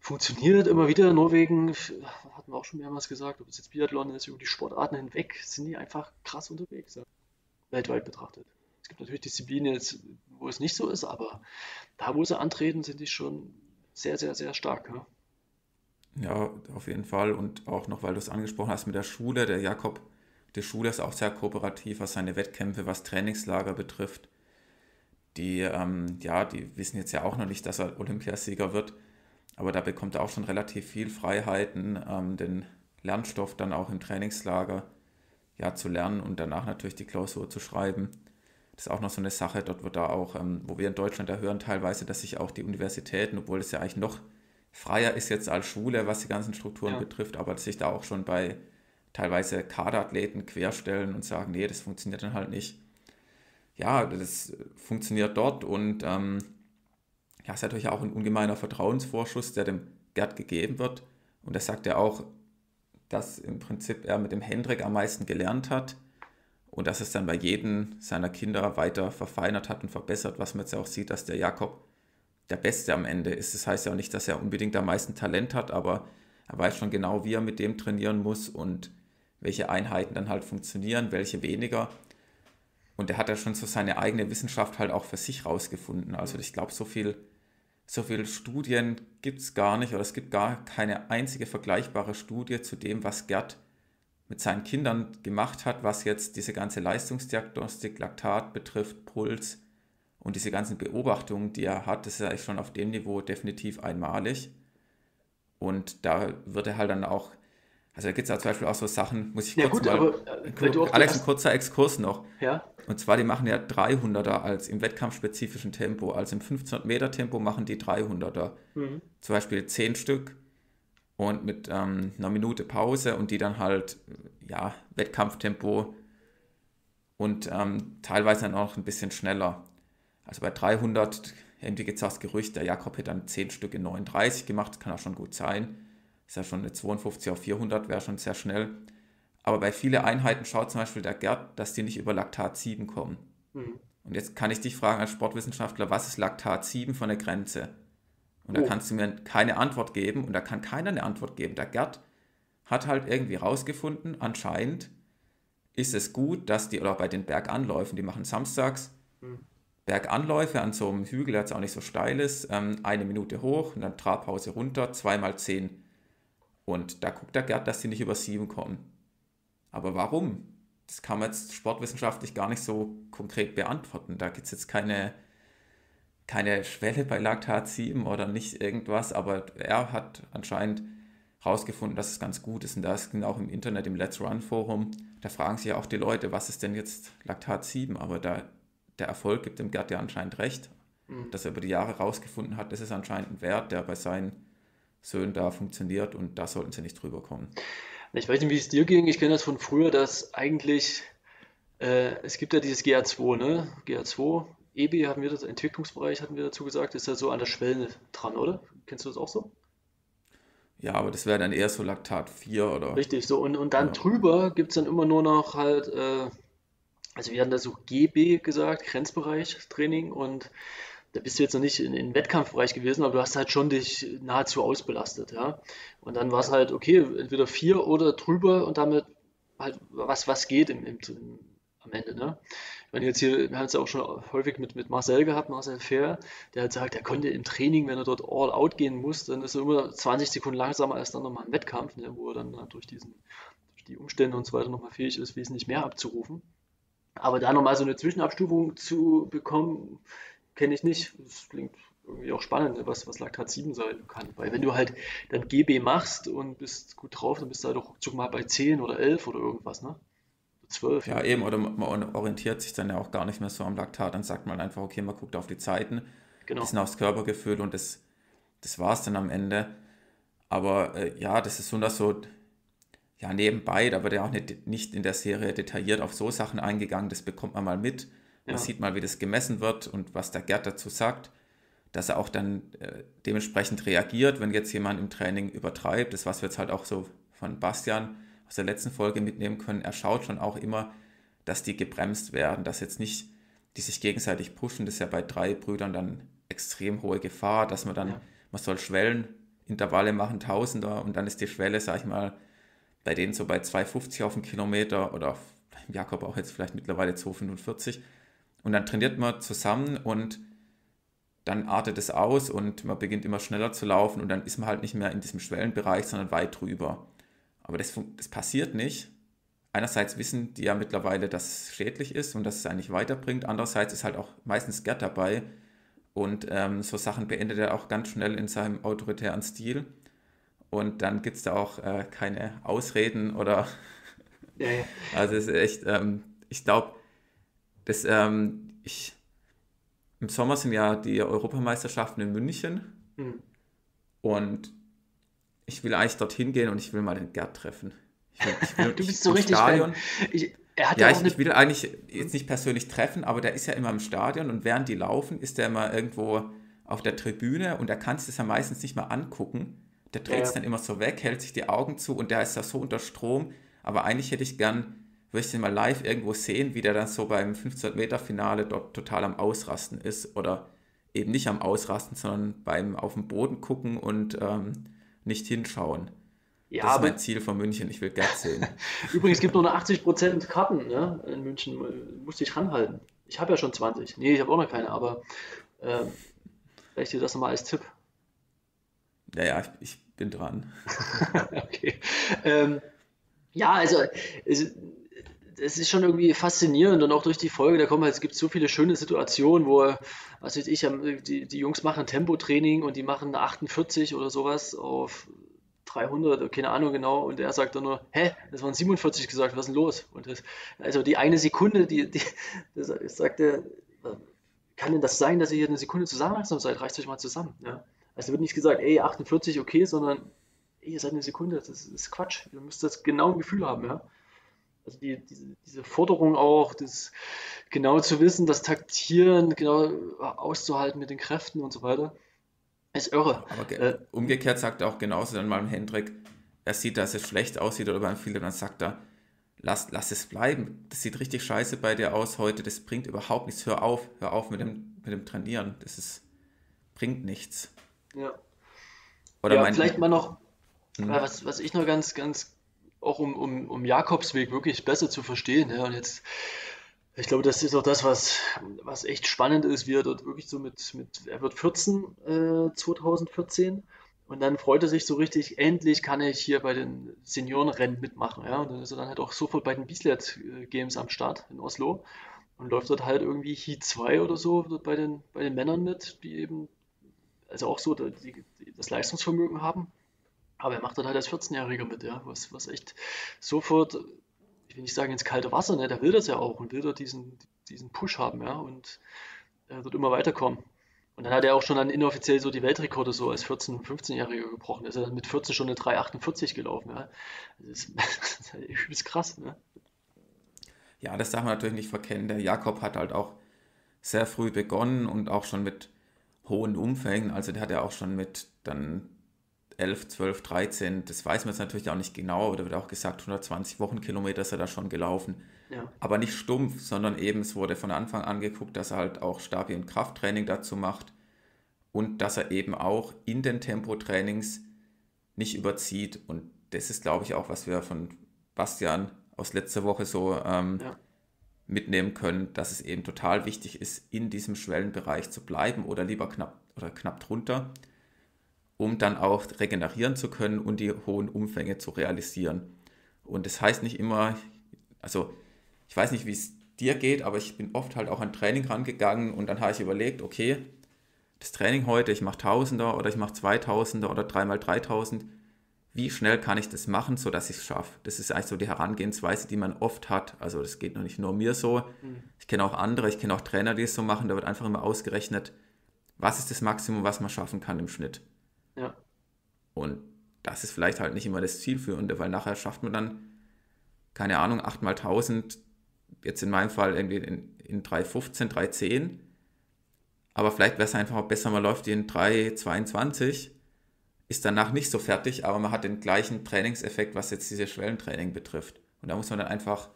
funktioniert immer wieder Norwegen, hatten wir auch schon mehrmals gesagt, ob es jetzt Biathlon ist, über die Sportarten hinweg, sind die einfach krass unterwegs. Ja weltweit betrachtet. Es gibt natürlich Disziplinen, wo es nicht so ist, aber da, wo sie antreten, sind die schon sehr, sehr, sehr stark. Ja? Ja, auf jeden Fall. Und auch noch, weil du es angesprochen hast mit der Schule, der Jakob, die Schule ist auch sehr kooperativ, was seine Wettkämpfe, was Trainingslager betrifft. Die, ähm, ja, die wissen jetzt ja auch noch nicht, dass er Olympiasieger wird, aber da bekommt er auch schon relativ viel Freiheiten, ähm, den Lernstoff dann auch im Trainingslager ja, zu lernen und danach natürlich die Klausur zu schreiben. Das ist auch noch so eine Sache, dort wird da auch, ähm, wo wir in Deutschland da hören teilweise, dass sich auch die Universitäten, obwohl es ja eigentlich noch freier ist jetzt als Schule, was die ganzen Strukturen ja. betrifft, aber dass sich da auch schon bei teilweise Kaderathleten querstellen und sagen, nee, das funktioniert dann halt nicht. Ja, das funktioniert dort und ähm, ja, ist natürlich auch ein ungemeiner Vertrauensvorschuss, der dem Gerd gegeben wird. Und das sagt er auch, dass im Prinzip er mit dem Hendrik am meisten gelernt hat und dass es dann bei jedem seiner Kinder weiter verfeinert hat und verbessert, was man jetzt auch sieht, dass der Jakob der Beste am Ende ist. Das heißt ja auch nicht, dass er unbedingt am meisten Talent hat, aber er weiß schon genau, wie er mit dem trainieren muss und welche Einheiten dann halt funktionieren, welche weniger. Und er hat ja schon so seine eigene Wissenschaft halt auch für sich rausgefunden. Also ich glaube, so viel so viele Studien gibt es gar nicht oder es gibt gar keine einzige vergleichbare Studie zu dem, was Gerd mit seinen Kindern gemacht hat, was jetzt diese ganze Leistungsdiagnostik, Laktat betrifft, Puls und diese ganzen Beobachtungen, die er hat, das ist eigentlich schon auf dem Niveau definitiv einmalig. Und da wird er halt dann auch also da gibt es ja zum Beispiel auch so Sachen, muss ich ja, kurz gut, mal, aber, äh, Alex, ein kurzer Exkurs noch. Ja. Und zwar, die machen ja 300er als im wettkampfspezifischen Tempo, also im 1500 Meter Tempo machen die 300er. Mhm. Zum Beispiel 10 Stück und mit ähm, einer Minute Pause und die dann halt, ja, Wettkampftempo und ähm, teilweise dann auch ein bisschen schneller. Also bei 300, irgendwie gibt es das Gerücht, der Jakob hätte dann 10 Stück in 39 gemacht, das kann auch schon gut sein ist ja schon eine 52 auf 400, wäre schon sehr schnell. Aber bei vielen Einheiten schaut zum Beispiel der Gerd, dass die nicht über Laktat 7 kommen. Mhm. Und jetzt kann ich dich fragen als Sportwissenschaftler, was ist Laktat 7 von der Grenze? Und da oh. kannst du mir keine Antwort geben und da kann keiner eine Antwort geben. Der Gerd hat halt irgendwie rausgefunden, anscheinend ist es gut, dass die, oder bei den Berganläufen, die machen samstags mhm. Berganläufe an so einem Hügel, der jetzt auch nicht so steil ist, ähm, eine Minute hoch und dann Trabpause runter, zweimal zehn und da guckt der Gerd, dass sie nicht über sieben kommen. Aber warum? Das kann man jetzt sportwissenschaftlich gar nicht so konkret beantworten. Da gibt es jetzt keine, keine Schwelle bei Laktat 7 oder nicht irgendwas, aber er hat anscheinend herausgefunden, dass es ganz gut ist. Und da ist auch im Internet, im Let's Run Forum, da fragen sich ja auch die Leute, was ist denn jetzt Laktat 7? Aber da, der Erfolg gibt dem Gerd ja anscheinend recht. Mhm. Dass er über die Jahre herausgefunden hat, das ist anscheinend ein Wert, der bei seinen Söhnen da funktioniert und da sollten sie nicht drüber kommen. Ich weiß nicht, wie es dir ging. Ich kenne das von früher, dass eigentlich Äh, es gibt ja dieses GA2, ne? GA2, EB haben wir das, Entwicklungsbereich hatten wir dazu gesagt, ist ja so an der Schwelle dran, oder? Kennst du das auch so? Ja, aber das wäre dann eher so Laktat 4 oder. Richtig, so. Und, und dann Ja. drüber gibt es dann immer nur noch halt, äh, also wir hatten da so GB gesagt, Grenzbereich Training und da bist du jetzt noch nicht in, in Wettkampfbereich gewesen, aber du hast halt schon dich nahezu ausbelastet, ja. Und dann war es halt, okay, entweder vier oder drüber und damit halt was, was geht im, im, im, am Ende, ne? Meine, jetzt hier, wir haben es ja auch schon häufig mit, mit Marcel gehabt, Marcel Fair, der hat gesagt, er konnte im Training, wenn er dort all out gehen muss, dann ist er immer 20 Sekunden langsamer als dann nochmal im Wettkampf, ne, wo er dann halt durch diesen, durch die Umstände und so weiter nochmal fähig ist, wesentlich mehr abzurufen. Aber da nochmal so eine Zwischenabstufung zu bekommen, kenne ich nicht. Das klingt irgendwie auch spannend, ne, was, was Laktat 7 sein kann. Weil wenn du halt dann GB machst und bist gut drauf, dann bist du halt auch ruckzuck mal bei 10 oder 11 oder irgendwas, ne? 12. Ja, eben, oder man orientiert sich dann ja auch gar nicht mehr so am Laktat, dann sagt man einfach, okay, man guckt auf die Zeiten, Genau. bisschen aufs Körpergefühl und das, das war es dann am Ende. Aber äh, ja, das ist so das so, ja, nebenbei, da wird ja auch nicht, nicht in der Serie detailliert auf so Sachen eingegangen, das bekommt man mal mit. Man Ja. sieht mal, wie das gemessen wird und was der Gerd dazu sagt, dass er auch dann äh, dementsprechend reagiert, wenn jetzt jemand im Training übertreibt. Das, was wir jetzt halt auch so von Bastian aus der letzten Folge mitnehmen können, er schaut schon auch immer, dass die gebremst werden, dass jetzt nicht die sich gegenseitig pushen. Das ist ja bei drei Brüdern dann extrem hohe Gefahr, dass man dann, Ja. man soll Schwellenintervalle machen, Tausender und dann ist die Schwelle, sag ich mal, bei denen so bei 2,50 auf den Kilometer oder Jakob auch jetzt vielleicht mittlerweile 2,45 und dann trainiert man zusammen und dann artet es aus und man beginnt immer schneller zu laufen und dann ist man halt nicht mehr in diesem Schwellenbereich, sondern weit drüber. Aber das, das passiert nicht. Einerseits wissen die ja mittlerweile, dass es schädlich ist und dass es eigentlich weiterbringt. Andererseits ist halt auch meistens Gerd dabei und ähm, so Sachen beendet er auch ganz schnell in seinem autoritären Stil. Und dann gibt es da auch äh, keine Ausreden oder Ja, ja. also es ist echt, ähm, ich glaube, das, ähm, ich, im Sommer sind ja die Europameisterschaften in München Hm. und ich will eigentlich dorthin gehen und ich will mal den Gerd treffen. Ich will, ich will, Du bist so richtig Stadion. Ich, er hat Ja, ja ich, ich will eigentlich jetzt nicht persönlich treffen, aber der ist ja immer im Stadion und während die laufen, ist der immer irgendwo auf der Tribüne und er kann sich das ja meistens nicht mal angucken. Der dreht Ja. es dann immer so weg, hält sich die Augen zu und der ist da so unter Strom. Aber eigentlich hätte ich gern, würde ich den mal live irgendwo sehen, wie der dann so beim 1500-Meter-Finale dort total am Ausrasten ist oder eben nicht am Ausrasten, sondern beim auf den Boden gucken und ähm, nicht hinschauen. Ja, das ist mein Ziel von München, ich will Gerd sehen. übrigens gibt nur noch 80% Karten ne, in München. Musste ich ranhalten. Ich habe ja schon 20. Nee, ich habe auch noch keine, aber ähm, vielleicht dir das nochmal als Tipp. Ja, ja, ich, ich bin dran. Okay. Ähm, ja, also es, es ist schon irgendwie faszinierend und auch durch die Folge, da kommen halt, es gibt so viele schöne Situationen, wo, was weiß ich, die, die Jungs machen Tempotraining und die machen 48 oder sowas auf 300, keine Ahnung genau, und er sagt dann nur, hä, das waren 47 gesagt, was ist denn los? Und das, also die eine Sekunde, die, die das sagt er, kann denn das sein, dass ihr hier eine Sekunde zusammen langsam seid? Reißt euch mal zusammen. Ja? Also wird nicht gesagt, ey, 48, okay, sondern ey, ihr seid eine Sekunde, das ist Quatsch. Ihr müsst das genau im Gefühl haben, ja. Also die, diese, diese Forderung auch, das genau zu wissen, das Taktieren genau auszuhalten mit den Kräften und so weiter, ist irre. Aber Äh, umgekehrt sagt er auch genauso dann mal Hendrik, er sieht, dass es schlecht aussieht oder beim Philipp, dann sagt er, lass, lass es bleiben. Das sieht richtig scheiße bei dir aus heute, das bringt überhaupt nichts. Hör auf, hör auf mit dem, mit dem Trainieren. Das ist, bringt nichts. Ja. Oder ja, vielleicht mal noch, Hm. was, was ich noch ganz, ganz, auch um, um, um Jakobsweg wirklich besser zu verstehen, ja, und jetzt, ich glaube, das ist auch das, was, was echt spannend ist, wie er dort wirklich so mit, mit er wird 14, äh, 2014, und dann freut er sich so richtig, endlich kann ich hier bei den Seniorenrennen mitmachen, ja, und dann ist er dann halt auch sofort bei den Bislett äh, Games am Start in Oslo und läuft dort halt irgendwie Heat 2 oder so dort bei den, bei den Männern mit, die eben also auch so die, die, das Leistungsvermögen haben. Aber er macht dann halt als 14-Jähriger mit, ja, was, was echt sofort, ich will nicht sagen ins kalte Wasser, ne, der will das ja auch und will dort diesen, diesen Push haben, ja, und er wird immer weiterkommen. Und dann hat er auch schon dann inoffiziell so die Weltrekorde so als 14-, und 15-Jähriger gebrochen. Er ist dann mit 14 schon eine 3,48 gelaufen, ja. Das ist, das ist halt übelst krass, ne? ja, das darf man natürlich nicht verkennen. Der Jakob hat halt auch sehr früh begonnen und auch schon mit hohen Umfängen. Also der hat ja auch schon mit dann 11, 12, 13, das weiß man jetzt natürlich auch nicht genau, aber da wird auch gesagt, 120 Wochenkilometer ist er da schon gelaufen. Ja. Aber nicht stumpf, sondern eben, es wurde von Anfang an geguckt, dass er halt auch Stabi- und Krafttraining dazu macht und dass er eben auch in den Tempotrainings nicht überzieht. Und das ist, glaube ich, auch, was wir von Bastian aus letzter Woche so ähm, ja. mitnehmen können, dass es eben total wichtig ist, in diesem Schwellenbereich zu bleiben oder lieber knapp oder knapp drunter um dann auch regenerieren zu können und die hohen Umfänge zu realisieren. Und das heißt nicht immer, also ich weiß nicht, wie es dir geht, aber ich bin oft halt auch an Training rangegangen und dann habe ich überlegt, okay, das Training heute, ich mache Tausender oder ich mache Zweitausender oder dreimal Dreitausend. Wie schnell kann ich das machen, sodass ich es schaffe? Das ist eigentlich so die Herangehensweise, die man oft hat. Also das geht noch nicht nur mir so. Mhm. Ich kenne auch andere, ich kenne auch Trainer, die es so machen. Da wird einfach immer ausgerechnet, was ist das Maximum, was man schaffen kann im Schnitt. Ja. Und das ist vielleicht halt nicht immer das Zielführende, weil nachher schafft man dann, keine Ahnung, 8 mal 1000, jetzt in meinem Fall irgendwie in, in 3,15, 3,10. Aber vielleicht wäre es einfach auch besser, man läuft in 3,22, ist danach nicht so fertig, aber man hat den gleichen Trainingseffekt, was jetzt diese Schwellentraining betrifft. Und da muss man dann einfach,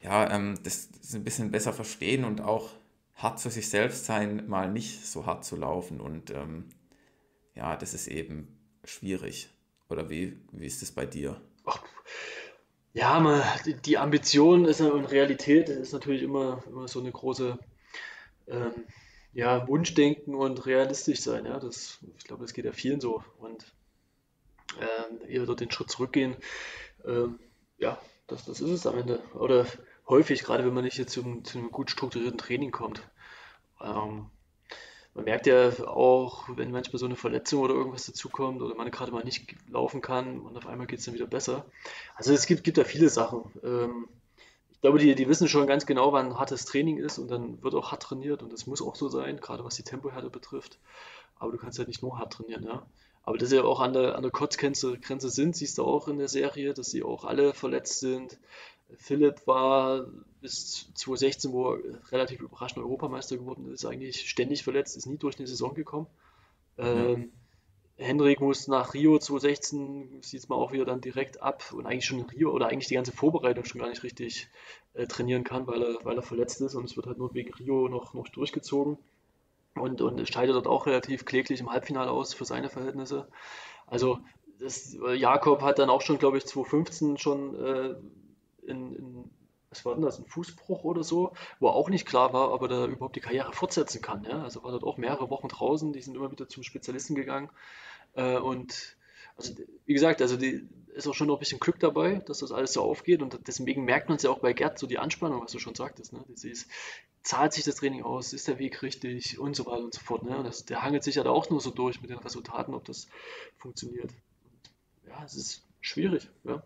ja, ähm, das, das ein bisschen besser verstehen und auch hart zu sich selbst sein, mal nicht so hart zu laufen und ähm, ja, das ist eben schwierig. Oder wie, wie ist es bei dir? Ach, ja, man, die Ambition ist und Realität ist natürlich immer, immer so eine große ähm, ja, Wunschdenken und realistisch sein. Ja, das, ich glaube, das geht ja vielen so. Und ähm, eher dort den Schritt zurückgehen, ähm, ja, das, das ist es am Ende. Oder häufig, gerade wenn man nicht jetzt zum, zu einem gut strukturierten Training kommt. Ähm, man merkt ja auch, wenn manchmal so eine Verletzung oder irgendwas dazukommt oder man gerade mal nicht laufen kann und auf einmal geht es dann wieder besser. Also es gibt, gibt da viele Sachen. Ähm, ich glaube, die, die wissen schon ganz genau, wann hartes Training ist und dann wird auch hart trainiert und das muss auch so sein, gerade was die Tempohärte betrifft. Aber du kannst halt nicht nur hart trainieren, ja. Aber dass sie auch an der, an der Kotzgrenze sind, siehst du auch in der Serie, dass sie auch alle verletzt sind. Philipp war bis 2016, wo er relativ überraschend Europameister geworden ist, eigentlich ständig verletzt, ist nie durch eine Saison gekommen. Ähm, ja. Hendrik muss nach Rio 2016, sieht man auch wieder dann direkt ab und eigentlich schon in Rio oder eigentlich die ganze Vorbereitung schon gar nicht richtig äh, trainieren kann, weil er, weil er verletzt ist und es wird halt nur wegen Rio noch, noch durchgezogen. Und, und scheidet dort auch relativ kläglich im Halbfinale aus für seine Verhältnisse. Also das, Jakob hat dann auch schon, glaube ich, 2015 schon äh, in, in, was war denn das, ein Fußbruch oder so, wo auch nicht klar war, ob er da überhaupt die Karriere fortsetzen kann. Ja? Also war dort auch mehrere Wochen draußen, die sind immer wieder zum Spezialisten gegangen. Äh, und also, wie gesagt, also die ist auch schon noch ein bisschen Glück dabei, dass das alles so aufgeht. Und deswegen merkt man es ja auch bei Gerd, so die Anspannung, was du schon sagtest. Ne? Ist, zahlt sich das Training aus, ist der Weg richtig und so weiter und so fort. Ne? Und das, der hangelt sich ja da auch nur so durch mit den Resultaten, ob das funktioniert. Ja, es ist schwierig. Ja.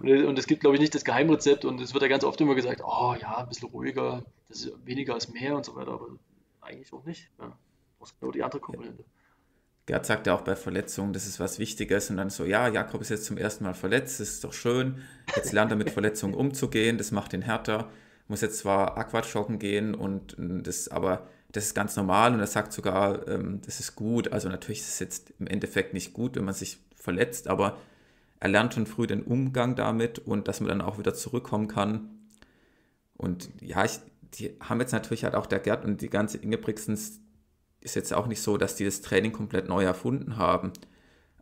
Und es gibt, glaube ich, nicht das Geheimrezept und es wird ja ganz oft immer gesagt, oh ja, ein bisschen ruhiger, das ist weniger als mehr und so weiter, aber eigentlich auch nicht. Ja. Das ist genau die andere Komponente. Gerd sagt ja auch bei Verletzungen, das ist was Wichtiges und dann so, ja, Jakob ist jetzt zum ersten Mal verletzt, das ist doch schön, jetzt lernt er mit Verletzungen umzugehen, das macht ihn härter, muss jetzt zwar Aquajoggen gehen und das, aber das ist ganz normal und er sagt sogar, ähm, das ist gut, also natürlich ist es jetzt im Endeffekt nicht gut, wenn man sich verletzt, aber er lernt schon früh den Umgang damit und dass man dann auch wieder zurückkommen kann. Und ja, ich, die haben jetzt natürlich halt auch der Gerd und die ganze Ingebrigtsens ist jetzt auch nicht so, dass die das Training komplett neu erfunden haben.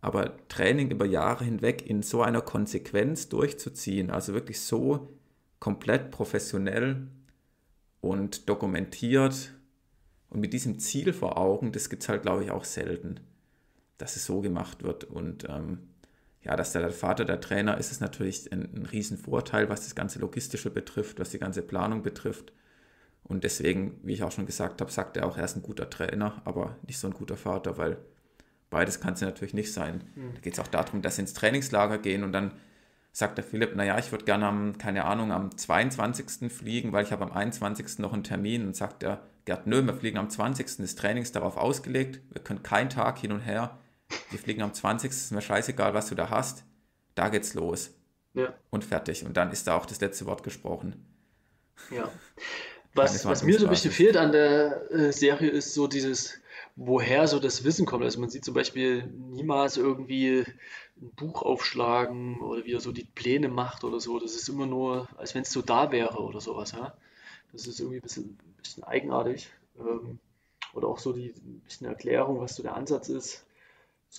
Aber Training über Jahre hinweg in so einer Konsequenz durchzuziehen, also wirklich so komplett professionell und dokumentiert und mit diesem Ziel vor Augen, das gibt es halt, glaube ich, auch selten, dass es so gemacht wird. Und ähm, ja, dass der Vater der Trainer ist, ist natürlich ein, ein Riesenvorteil, was das ganze Logistische betrifft, was die ganze Planung betrifft. Und deswegen, wie ich auch schon gesagt habe, sagt er auch, er ist ein guter Trainer, aber nicht so ein guter Vater, weil beides kann es natürlich nicht sein. Mhm. Da geht es auch darum, dass sie ins Trainingslager gehen und dann sagt der Philipp, naja, ich würde gerne am, keine Ahnung, am 22. fliegen, weil ich habe am 21. noch einen Termin und sagt er, Gerd, nö, wir fliegen am 20. des Trainings darauf ausgelegt, wir können keinen Tag hin und her, wir fliegen am 20. Ist mir scheißegal, was du da hast. Da geht's los. Ja. Und fertig. Und dann ist da auch das letzte Wort gesprochen. Ja. Was, was mir so ein bisschen fehlt an der äh, Serie ist so dieses, woher so das Wissen kommt. Also man sieht zum Beispiel niemals irgendwie ein Buch aufschlagen oder wie er so die Pläne macht oder so. Das ist immer nur, als wenn es so da wäre oder sowas. Ja? Das ist irgendwie ein bisschen, ein bisschen eigenartig. Ähm, oder auch so die bisschen Erklärung, was so der Ansatz ist.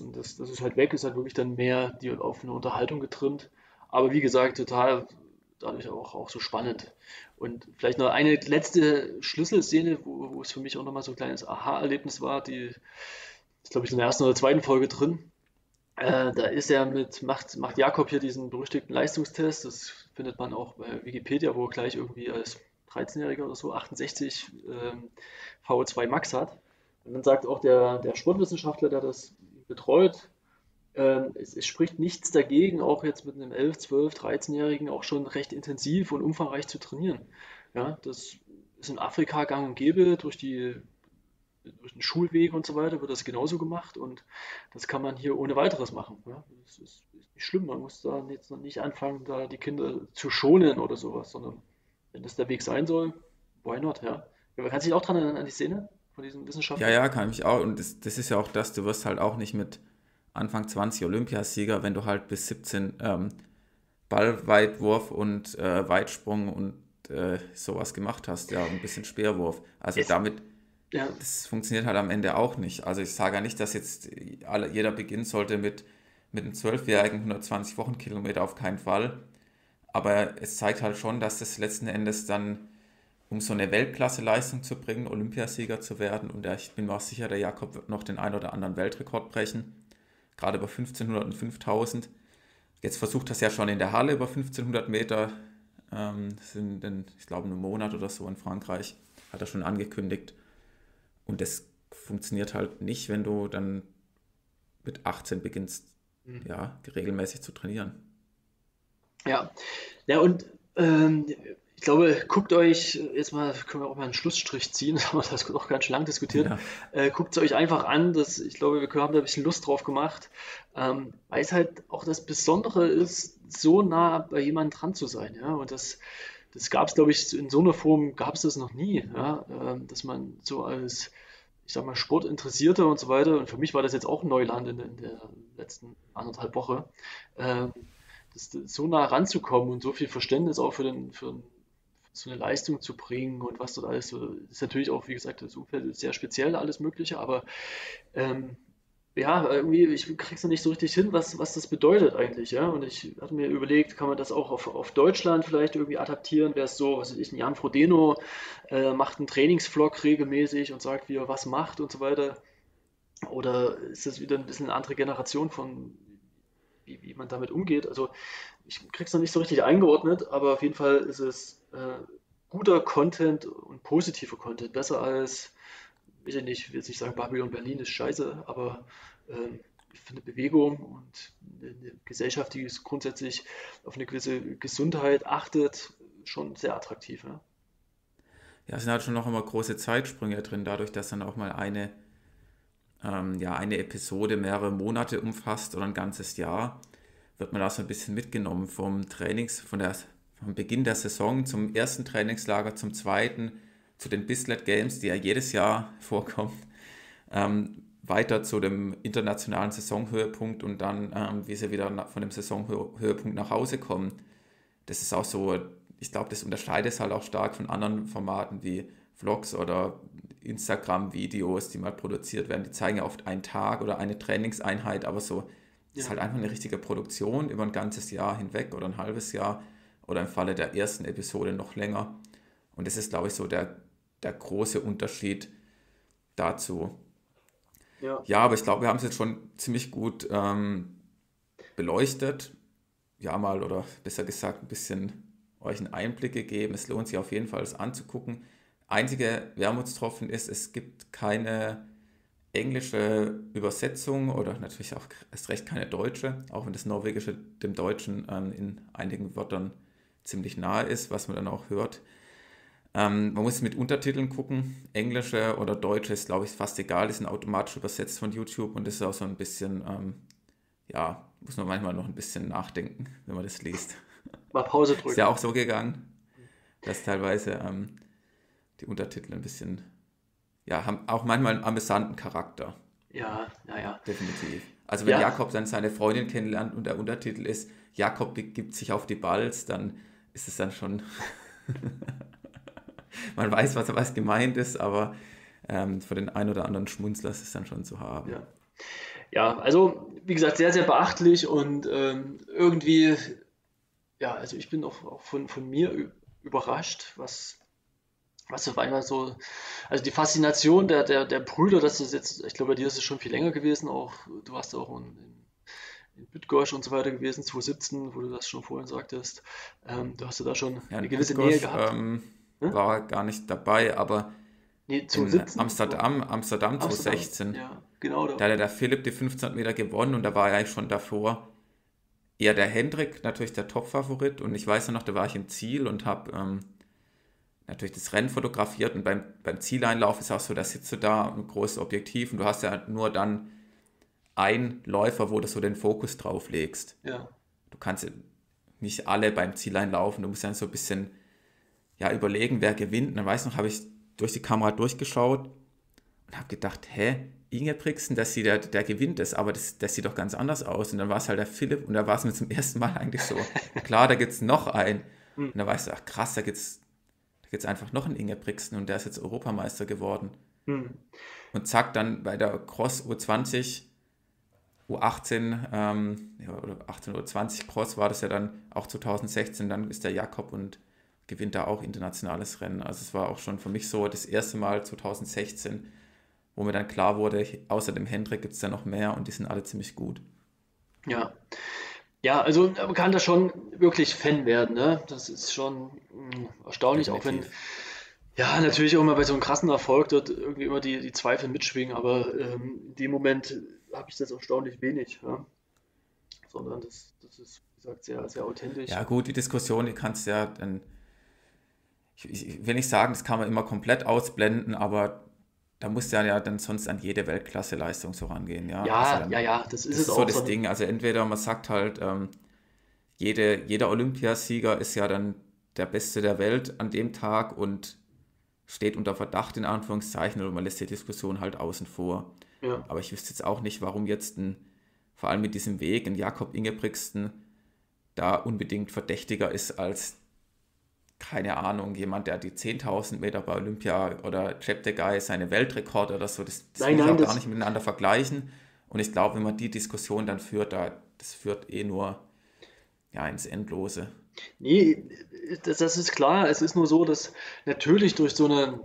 Und das, das ist halt weg, ist halt wirklich dann mehr die auf eine Unterhaltung getrimmt. Aber wie gesagt, total dadurch auch, auch so spannend. Und vielleicht noch eine letzte Schlüsselszene, wo, wo es für mich auch nochmal so ein kleines Aha-Erlebnis war, die ist, glaube ich, in der ersten oder zweiten Folge drin. Äh, da ist er mit, macht, macht Jakob hier diesen berüchtigten Leistungstest, das findet man auch bei Wikipedia, wo er gleich irgendwie als 13-Jähriger oder so 68 ähm, VO2 Max hat. Und dann sagt auch der, der Sportwissenschaftler, der das betreut, ähm, es, es, spricht nichts dagegen, auch jetzt mit einem 11, 12, 13-Jährigen auch schon recht intensiv und umfangreich zu trainieren. Ja, das ist in Afrika gang und gäbe, durch, die, durch den Schulweg und so weiter wird das genauso gemacht und das kann man hier ohne weiteres machen. Ja, das ist, ist nicht schlimm, man muss da jetzt noch nicht anfangen, da die Kinder zu schonen oder sowas, sondern wenn das der Weg sein soll, why not, ja. Man kann sich auch dran erinnern an die Szene von diesem Wissenschaftler. Ja, ja, kann ich auch. Und das, das ist ja auch das, du wirst halt auch nicht mit Anfang 20 Olympiasieger, wenn du halt bis 17 ähm, Ballweitwurf und äh, Weitsprung und äh, sowas gemacht hast, ja, ein bisschen Speerwurf. Also es, damit, ja. das funktioniert halt am Ende auch nicht. Also ich sage ja nicht, dass jetzt alle, jeder beginnen sollte mit, mit einem Zwölfjährigen 120 Wochenkilometer, auf keinen Fall. Aber es zeigt halt schon, dass das letzten Endes dann, um so eine Weltklasse-Leistung zu bringen, Olympiasieger zu werden, und ich bin mir auch sicher, der Jakob wird noch den ein oder anderen Weltrekord brechen, gerade über 1500 und 5000. Jetzt versucht das ja schon in der Halle über 1500 Meter. Ähm, das sind dann, ich glaube, einen Monat oder so in Frankreich, hat er schon angekündigt. Und das funktioniert halt nicht, wenn du dann mit 18 beginnst, mhm. ja, regelmäßig zu trainieren. Ja, ja und ähm, ich glaube, guckt euch, jetzt mal, können wir auch mal einen Schlussstrich ziehen, das haben wir das auch ganz schön lang diskutiert. Ja. Äh, guckt es euch einfach an, das, ich glaube, wir haben da ein bisschen Lust drauf gemacht, ähm, weil es halt auch das Besondere ist, so nah bei jemandem dran zu sein. Ja? Und das, das gab es, glaube ich, in so einer Form gab es das noch nie, ja? Ähm, dass man so als, ich sag mal, Sportinteressierter und so weiter, und für mich war das jetzt auch Neuland in, in der letzten anderthalb Woche, ähm, das, das, so nah ranzukommen und so viel Verständnis auch für den, für den so eine Leistung zu bringen und was dort alles so, ist natürlich auch, wie gesagt, das Umfeld ist sehr speziell, alles Mögliche, aber ähm, ja, irgendwie, ich krieg's noch nicht so richtig hin, was, was das bedeutet eigentlich, ja. Und ich hatte mir überlegt, kann man das auch auf, auf Deutschland vielleicht irgendwie adaptieren? Wäre es so, was weiß ich, ein Jan Frodeno äh, macht einen Trainingsvlog regelmäßig und sagt, wie er was macht und so weiter. Oder ist das wieder ein bisschen eine andere Generation von, wie, wie man damit umgeht? Also ich krieg's noch nicht so richtig eingeordnet, aber auf jeden Fall ist es äh, guter Content und positiver Content. Besser als, ich nicht, ich will jetzt nicht sagen, Babylon Berlin ist scheiße, aber ähm, ich finde Bewegung und eine Gesellschaft, die grundsätzlich auf eine gewisse Gesundheit achtet, schon sehr attraktiv. Ja, ja es sind halt schon noch immer große Zeitsprünge drin, dadurch, dass dann auch mal eine, ähm, ja, eine Episode mehrere Monate umfasst oder ein ganzes Jahr, wird man da so ein bisschen mitgenommen vom Trainings, von der vom Beginn der Saison zum ersten Trainingslager, zum zweiten, zu den Bislett Games, die ja jedes Jahr vorkommen, ähm, weiter zu dem internationalen Saisonhöhepunkt und dann, ähm, wie sie wieder von dem Saisonhöhepunkt nach Hause kommen. Das ist auch so, ich glaube, das unterscheidet es halt auch stark von anderen Formaten wie Vlogs oder Instagram-Videos, die mal produziert werden. Die zeigen ja oft einen Tag oder eine Trainingseinheit, aber so, das ist halt einfach eine richtige Produktion über ein ganzes Jahr hinweg oder ein halbes Jahr oder im Falle der ersten Episode noch länger. Und das ist, glaube ich, so der, der große Unterschied dazu. Ja, ja aber ich glaube, wir haben es jetzt schon ziemlich gut ähm, beleuchtet. Ja, mal oder besser gesagt, ein bisschen euch einen Einblick gegeben. Es lohnt sich auf jeden Fall, es anzugucken. Einzige Wermutstropfen ist, es gibt keine englische Übersetzung oder natürlich auch erst recht keine deutsche, auch wenn das Norwegische dem Deutschen ähm, in einigen Wörtern ziemlich nahe ist, was man dann auch hört. Ähm, man muss mit Untertiteln gucken. Englische oder Deutsche ist, glaube ich, fast egal. Die sind automatisch übersetzt von YouTube und das ist auch so ein bisschen, ähm, ja, muss man manchmal noch ein bisschen nachdenken, wenn man das liest. mal Pause drücken. Ist ja auch so gegangen, dass teilweise ähm, die Untertitel ein bisschen, ja, haben auch manchmal einen amüsanten Charakter. Ja, naja. Definitiv. Also wenn Ja. Jakob dann seine Freundin kennenlernt und der Untertitel ist, Jakob begibt sich auf die Balz, dann ist es dann schon, man weiß, was, was gemeint ist, aber ähm, für den einen oder anderen Schmunzler ist es dann schon zu haben. Ja. Ja, also wie gesagt, sehr, sehr beachtlich und ähm, irgendwie, ja, also ich bin auch, auch von, von mir überrascht, was, was auf einmal so, also die Faszination der, der, der Brüder, das ist jetzt, ich glaube, bei dir ist es schon viel länger gewesen, auch du warst auch in, in, Bydgoszcz und so weiter gewesen, 2017, wo du das schon vorhin sagtest, ähm, du hast ja da schon Ja, eine in gewisse Bydgoszcz, Nähe gehabt. Ähm, Hm? war gar nicht dabei, aber Nee, in 2017? Amsterdam, Amsterdam Amsterdam, 2016, ja, genau. da hat der Philipp die 1500 Meter gewonnen und da war ja schon davor eher der Hendrik natürlich der Top-Favorit und ich weiß noch, da war ich im Ziel und habe ähm, natürlich das Rennen fotografiert und beim, beim Zieleinlauf ist auch so, da sitzt du da ein großes Objektiv und du hast ja nur dann einen Läufer, wo du so den Fokus drauf legst. Ja, Du kannst nicht alle beim Zieleinlaufen, du musst dann so ein bisschen ja, überlegen, wer gewinnt. Und dann weiß noch, habe ich durch die Kamera durchgeschaut und habe gedacht, hä, Ingebrigtsen, dass sie der, der gewinnt ist, aber das, das sieht doch ganz anders aus. Und dann war es halt der Philipp und da war es mir zum ersten Mal eigentlich so, klar, da gibt es noch einen. Und da weißt du, ach krass, da gibt es gibt's einfach noch einen Ingebrigtsen und der ist jetzt Europameister geworden. hm. Und zack, dann bei der Cross U20, U18, ähm, ja, oder 18 oder 20 Cross war das ja dann auch 2016, dann ist der Jakob und gewinnt da auch internationales Rennen. Also es war auch schon für mich so das erste Mal 2016, wo mir dann klar wurde, außer dem Hendrik gibt es da noch mehr und die sind alle ziemlich gut. Ja. Ja, also man kann da schon wirklich Fan werden, ne? Das ist schon mh, erstaunlich, auch wenn, ja, natürlich auch immer bei so einem krassen Erfolg dort irgendwie immer die, die Zweifel mitschwingen, aber ähm, in dem Moment habe ich das erstaunlich wenig, ja? Sondern das, das ist, wie gesagt, sehr, sehr authentisch. Ja gut, die Diskussion, die kannst du ja dann, ich, ich will nicht sagen, das kann man immer komplett ausblenden, aber da musst du ja, ja dann sonst an jede Weltklasse-Leistung so rangehen, ja. Ja, Also dann- ja, ja, das ist Das es so auch. das so ein- Ding. Also entweder man sagt halt, ähm, jede, jeder Olympiasieger ist ja dann der Beste der Welt an dem Tag und steht unter Verdacht in Anführungszeichen oder man lässt die Diskussion halt außen vor. Ja. Aber ich wüsste jetzt auch nicht, warum jetzt ein, vor allem mit diesem Weg, ein Jakob Ingebrigtsen da unbedingt verdächtiger ist als, keine Ahnung, jemand, der die 10.000 Meter bei Olympia oder Cheptegei seine Weltrekorde oder so, das, das Nein, auch das- gar nicht miteinander vergleichen. Und ich glaube, wenn man die Diskussion dann führt, da, das führt eh nur ja, ins Endlose. Nee, das, das ist klar. Es ist nur so, dass natürlich durch so eine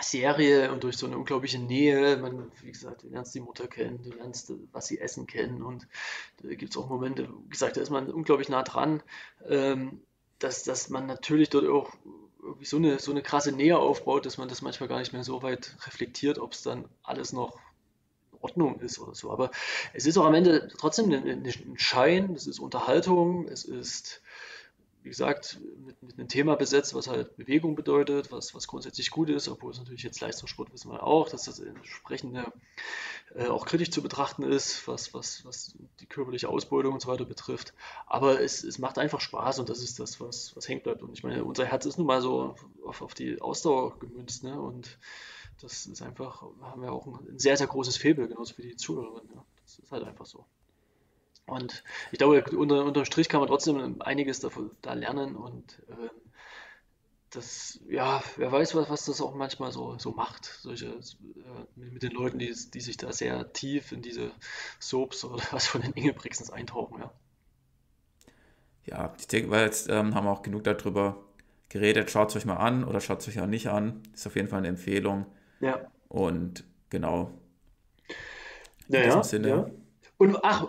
Serie und durch so eine unglaubliche Nähe, man, wie gesagt, du lernst die Mutter kennen, du lernst, äh, was sie essen kennen und da gibt es auch Momente, wie gesagt, da ist man unglaublich nah dran, ähm, dass, dass man natürlich dort auch irgendwie so eine, so eine krasse Nähe aufbaut, dass man das manchmal gar nicht mehr so weit reflektiert, ob es dann alles noch in Ordnung ist oder so. Aber es ist auch am Ende trotzdem ein, ein Schein, es ist Unterhaltung, es ist wie gesagt, mit, mit einem Thema besetzt, was halt Bewegung bedeutet, was, was grundsätzlich gut ist, obwohl es natürlich jetzt Leistungssport wissen wir auch, dass das entsprechend äh, auch kritisch zu betrachten ist, was, was, was die körperliche Ausbeutung und so weiter betrifft. Aber es, es macht einfach Spaß und das ist das, was, was hängen bleibt. Und ich meine, unser Herz ist nun mal so auf, auf die Ausdauer gemünzt, ne? Und das ist einfach, haben wir auch ein sehr, sehr großes Faible, genauso wie die Zuhörerinnen. Ja. Das ist halt einfach so. Und ich glaube, unter, unterm Strich kann man trotzdem einiges davon da lernen und ähm, das, ja, wer weiß, was, was das auch manchmal so, so macht, solche, äh, mit, mit den Leuten, die, die sich da sehr tief in diese Soaps oder was von den Ingebrigtsens eintauchen, ja. Ja, ich denke, weil jetzt ähm, haben wir auch genug darüber geredet. Schaut es euch mal an oder schaut es euch auch nicht an. Ist auf jeden Fall eine Empfehlung. Ja, Und genau, ja, diesem Sinne. ja. Und ach,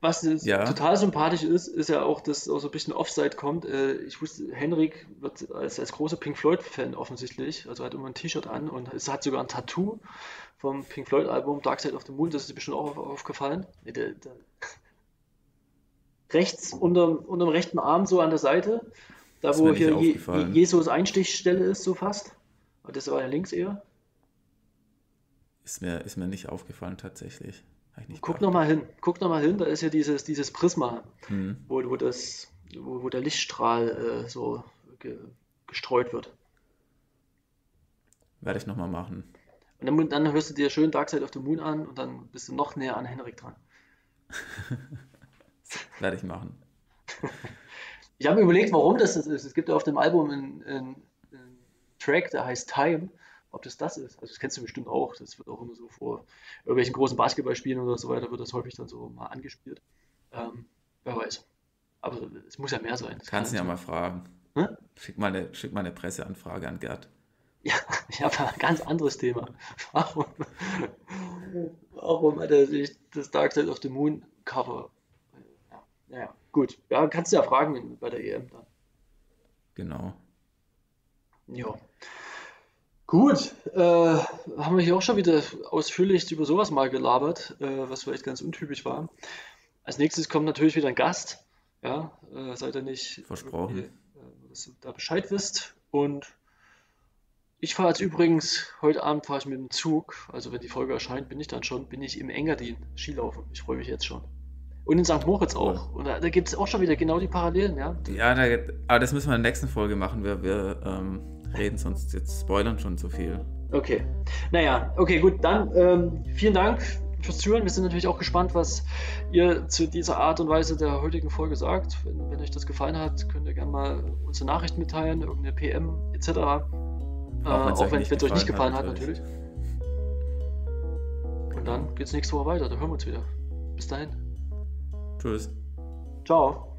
was Ja. total sympathisch ist, ist ja auch, dass auch so ein bisschen Offside kommt. Äh, Ich wusste, Henrik wird als, als großer Pink Floyd-Fan offensichtlich, also hat immer ein T-Shirt an und es hat sogar ein Tattoo vom Pink Floyd-Album Dark Side of the Moon, das ist dir bestimmt auch auf, aufgefallen. Nee, der, der, rechts unterm, unterm rechten Arm so an der Seite, da wo hier Je. Jesus Einstichstelle ist, so fast. Aber Das war ja links eher. Ist mir, ist mir nicht aufgefallen tatsächlich. Guck geachtet. noch mal hin, guck noch mal hin, da ist ja dieses, dieses Prisma, Hm. wo, wo das wo, wo der Lichtstrahl äh, so ge gestreut wird. Werde ich nochmal machen. Und dann, dann, hörst du dir schön Dark Side of the Moon an und dann bist du noch näher an Henrik dran. Werde ich machen. Ich habe mir überlegt, warum das ist. Es gibt ja auf dem Album einen, einen, Track, der heißt Time. Ob das das ist. Also das kennst du bestimmt auch. Das wird auch immer so vor irgendwelchen großen Basketballspielen oder so weiter, wird das häufig dann so mal angespielt. Ähm, wer weiß. Aber es muss ja mehr sein. Das Kannst du ja mal fragen. Hm? Schick, mal eine, schick mal eine Presseanfrage an Gerd. Ja, ich habe ein ganz anderes Thema. Warum, warum hat er sich das Dark Side of the Moon Cover? Ja, ja, gut. Ja, kannst du ja fragen bei der EM dann. Genau. Ja. Gut, äh, haben wir hier auch schon wieder ausführlich über sowas mal gelabert, äh, was vielleicht ganz untypisch war. Als nächstes kommt natürlich wieder ein Gast. Ja, äh, seid ihr nicht versprochen, äh, dass ihr da Bescheid wisst. Und ich fahre jetzt übrigens, heute Abend fahre ich mit dem Zug, also wenn die Folge erscheint, bin ich dann schon, bin ich im Engadin Skilaufen. Ich freue mich jetzt schon. Und in St. Moritz auch. Und da, da gibt es auch schon wieder genau die Parallelen, ja. Ja, da, aber das müssen wir in der nächsten Folge machen. Wir, wir ähm, reden sonst jetzt spoilern schon zu viel. Okay. Naja, okay, gut. Dann ähm, vielen Dank fürs Zuhören. Wir sind natürlich auch gespannt, was ihr zu dieser Art und Weise der heutigen Folge sagt. Wenn, wenn euch das gefallen hat, könnt ihr gerne mal unsere Nachricht mitteilen, irgendeine PM etc. Auch, äh, auch wenn es euch nicht gefallen hat, natürlich. natürlich. Und dann geht es nächste Woche weiter. Da hören wir uns wieder. Bis dahin. Tschüss. Ciao.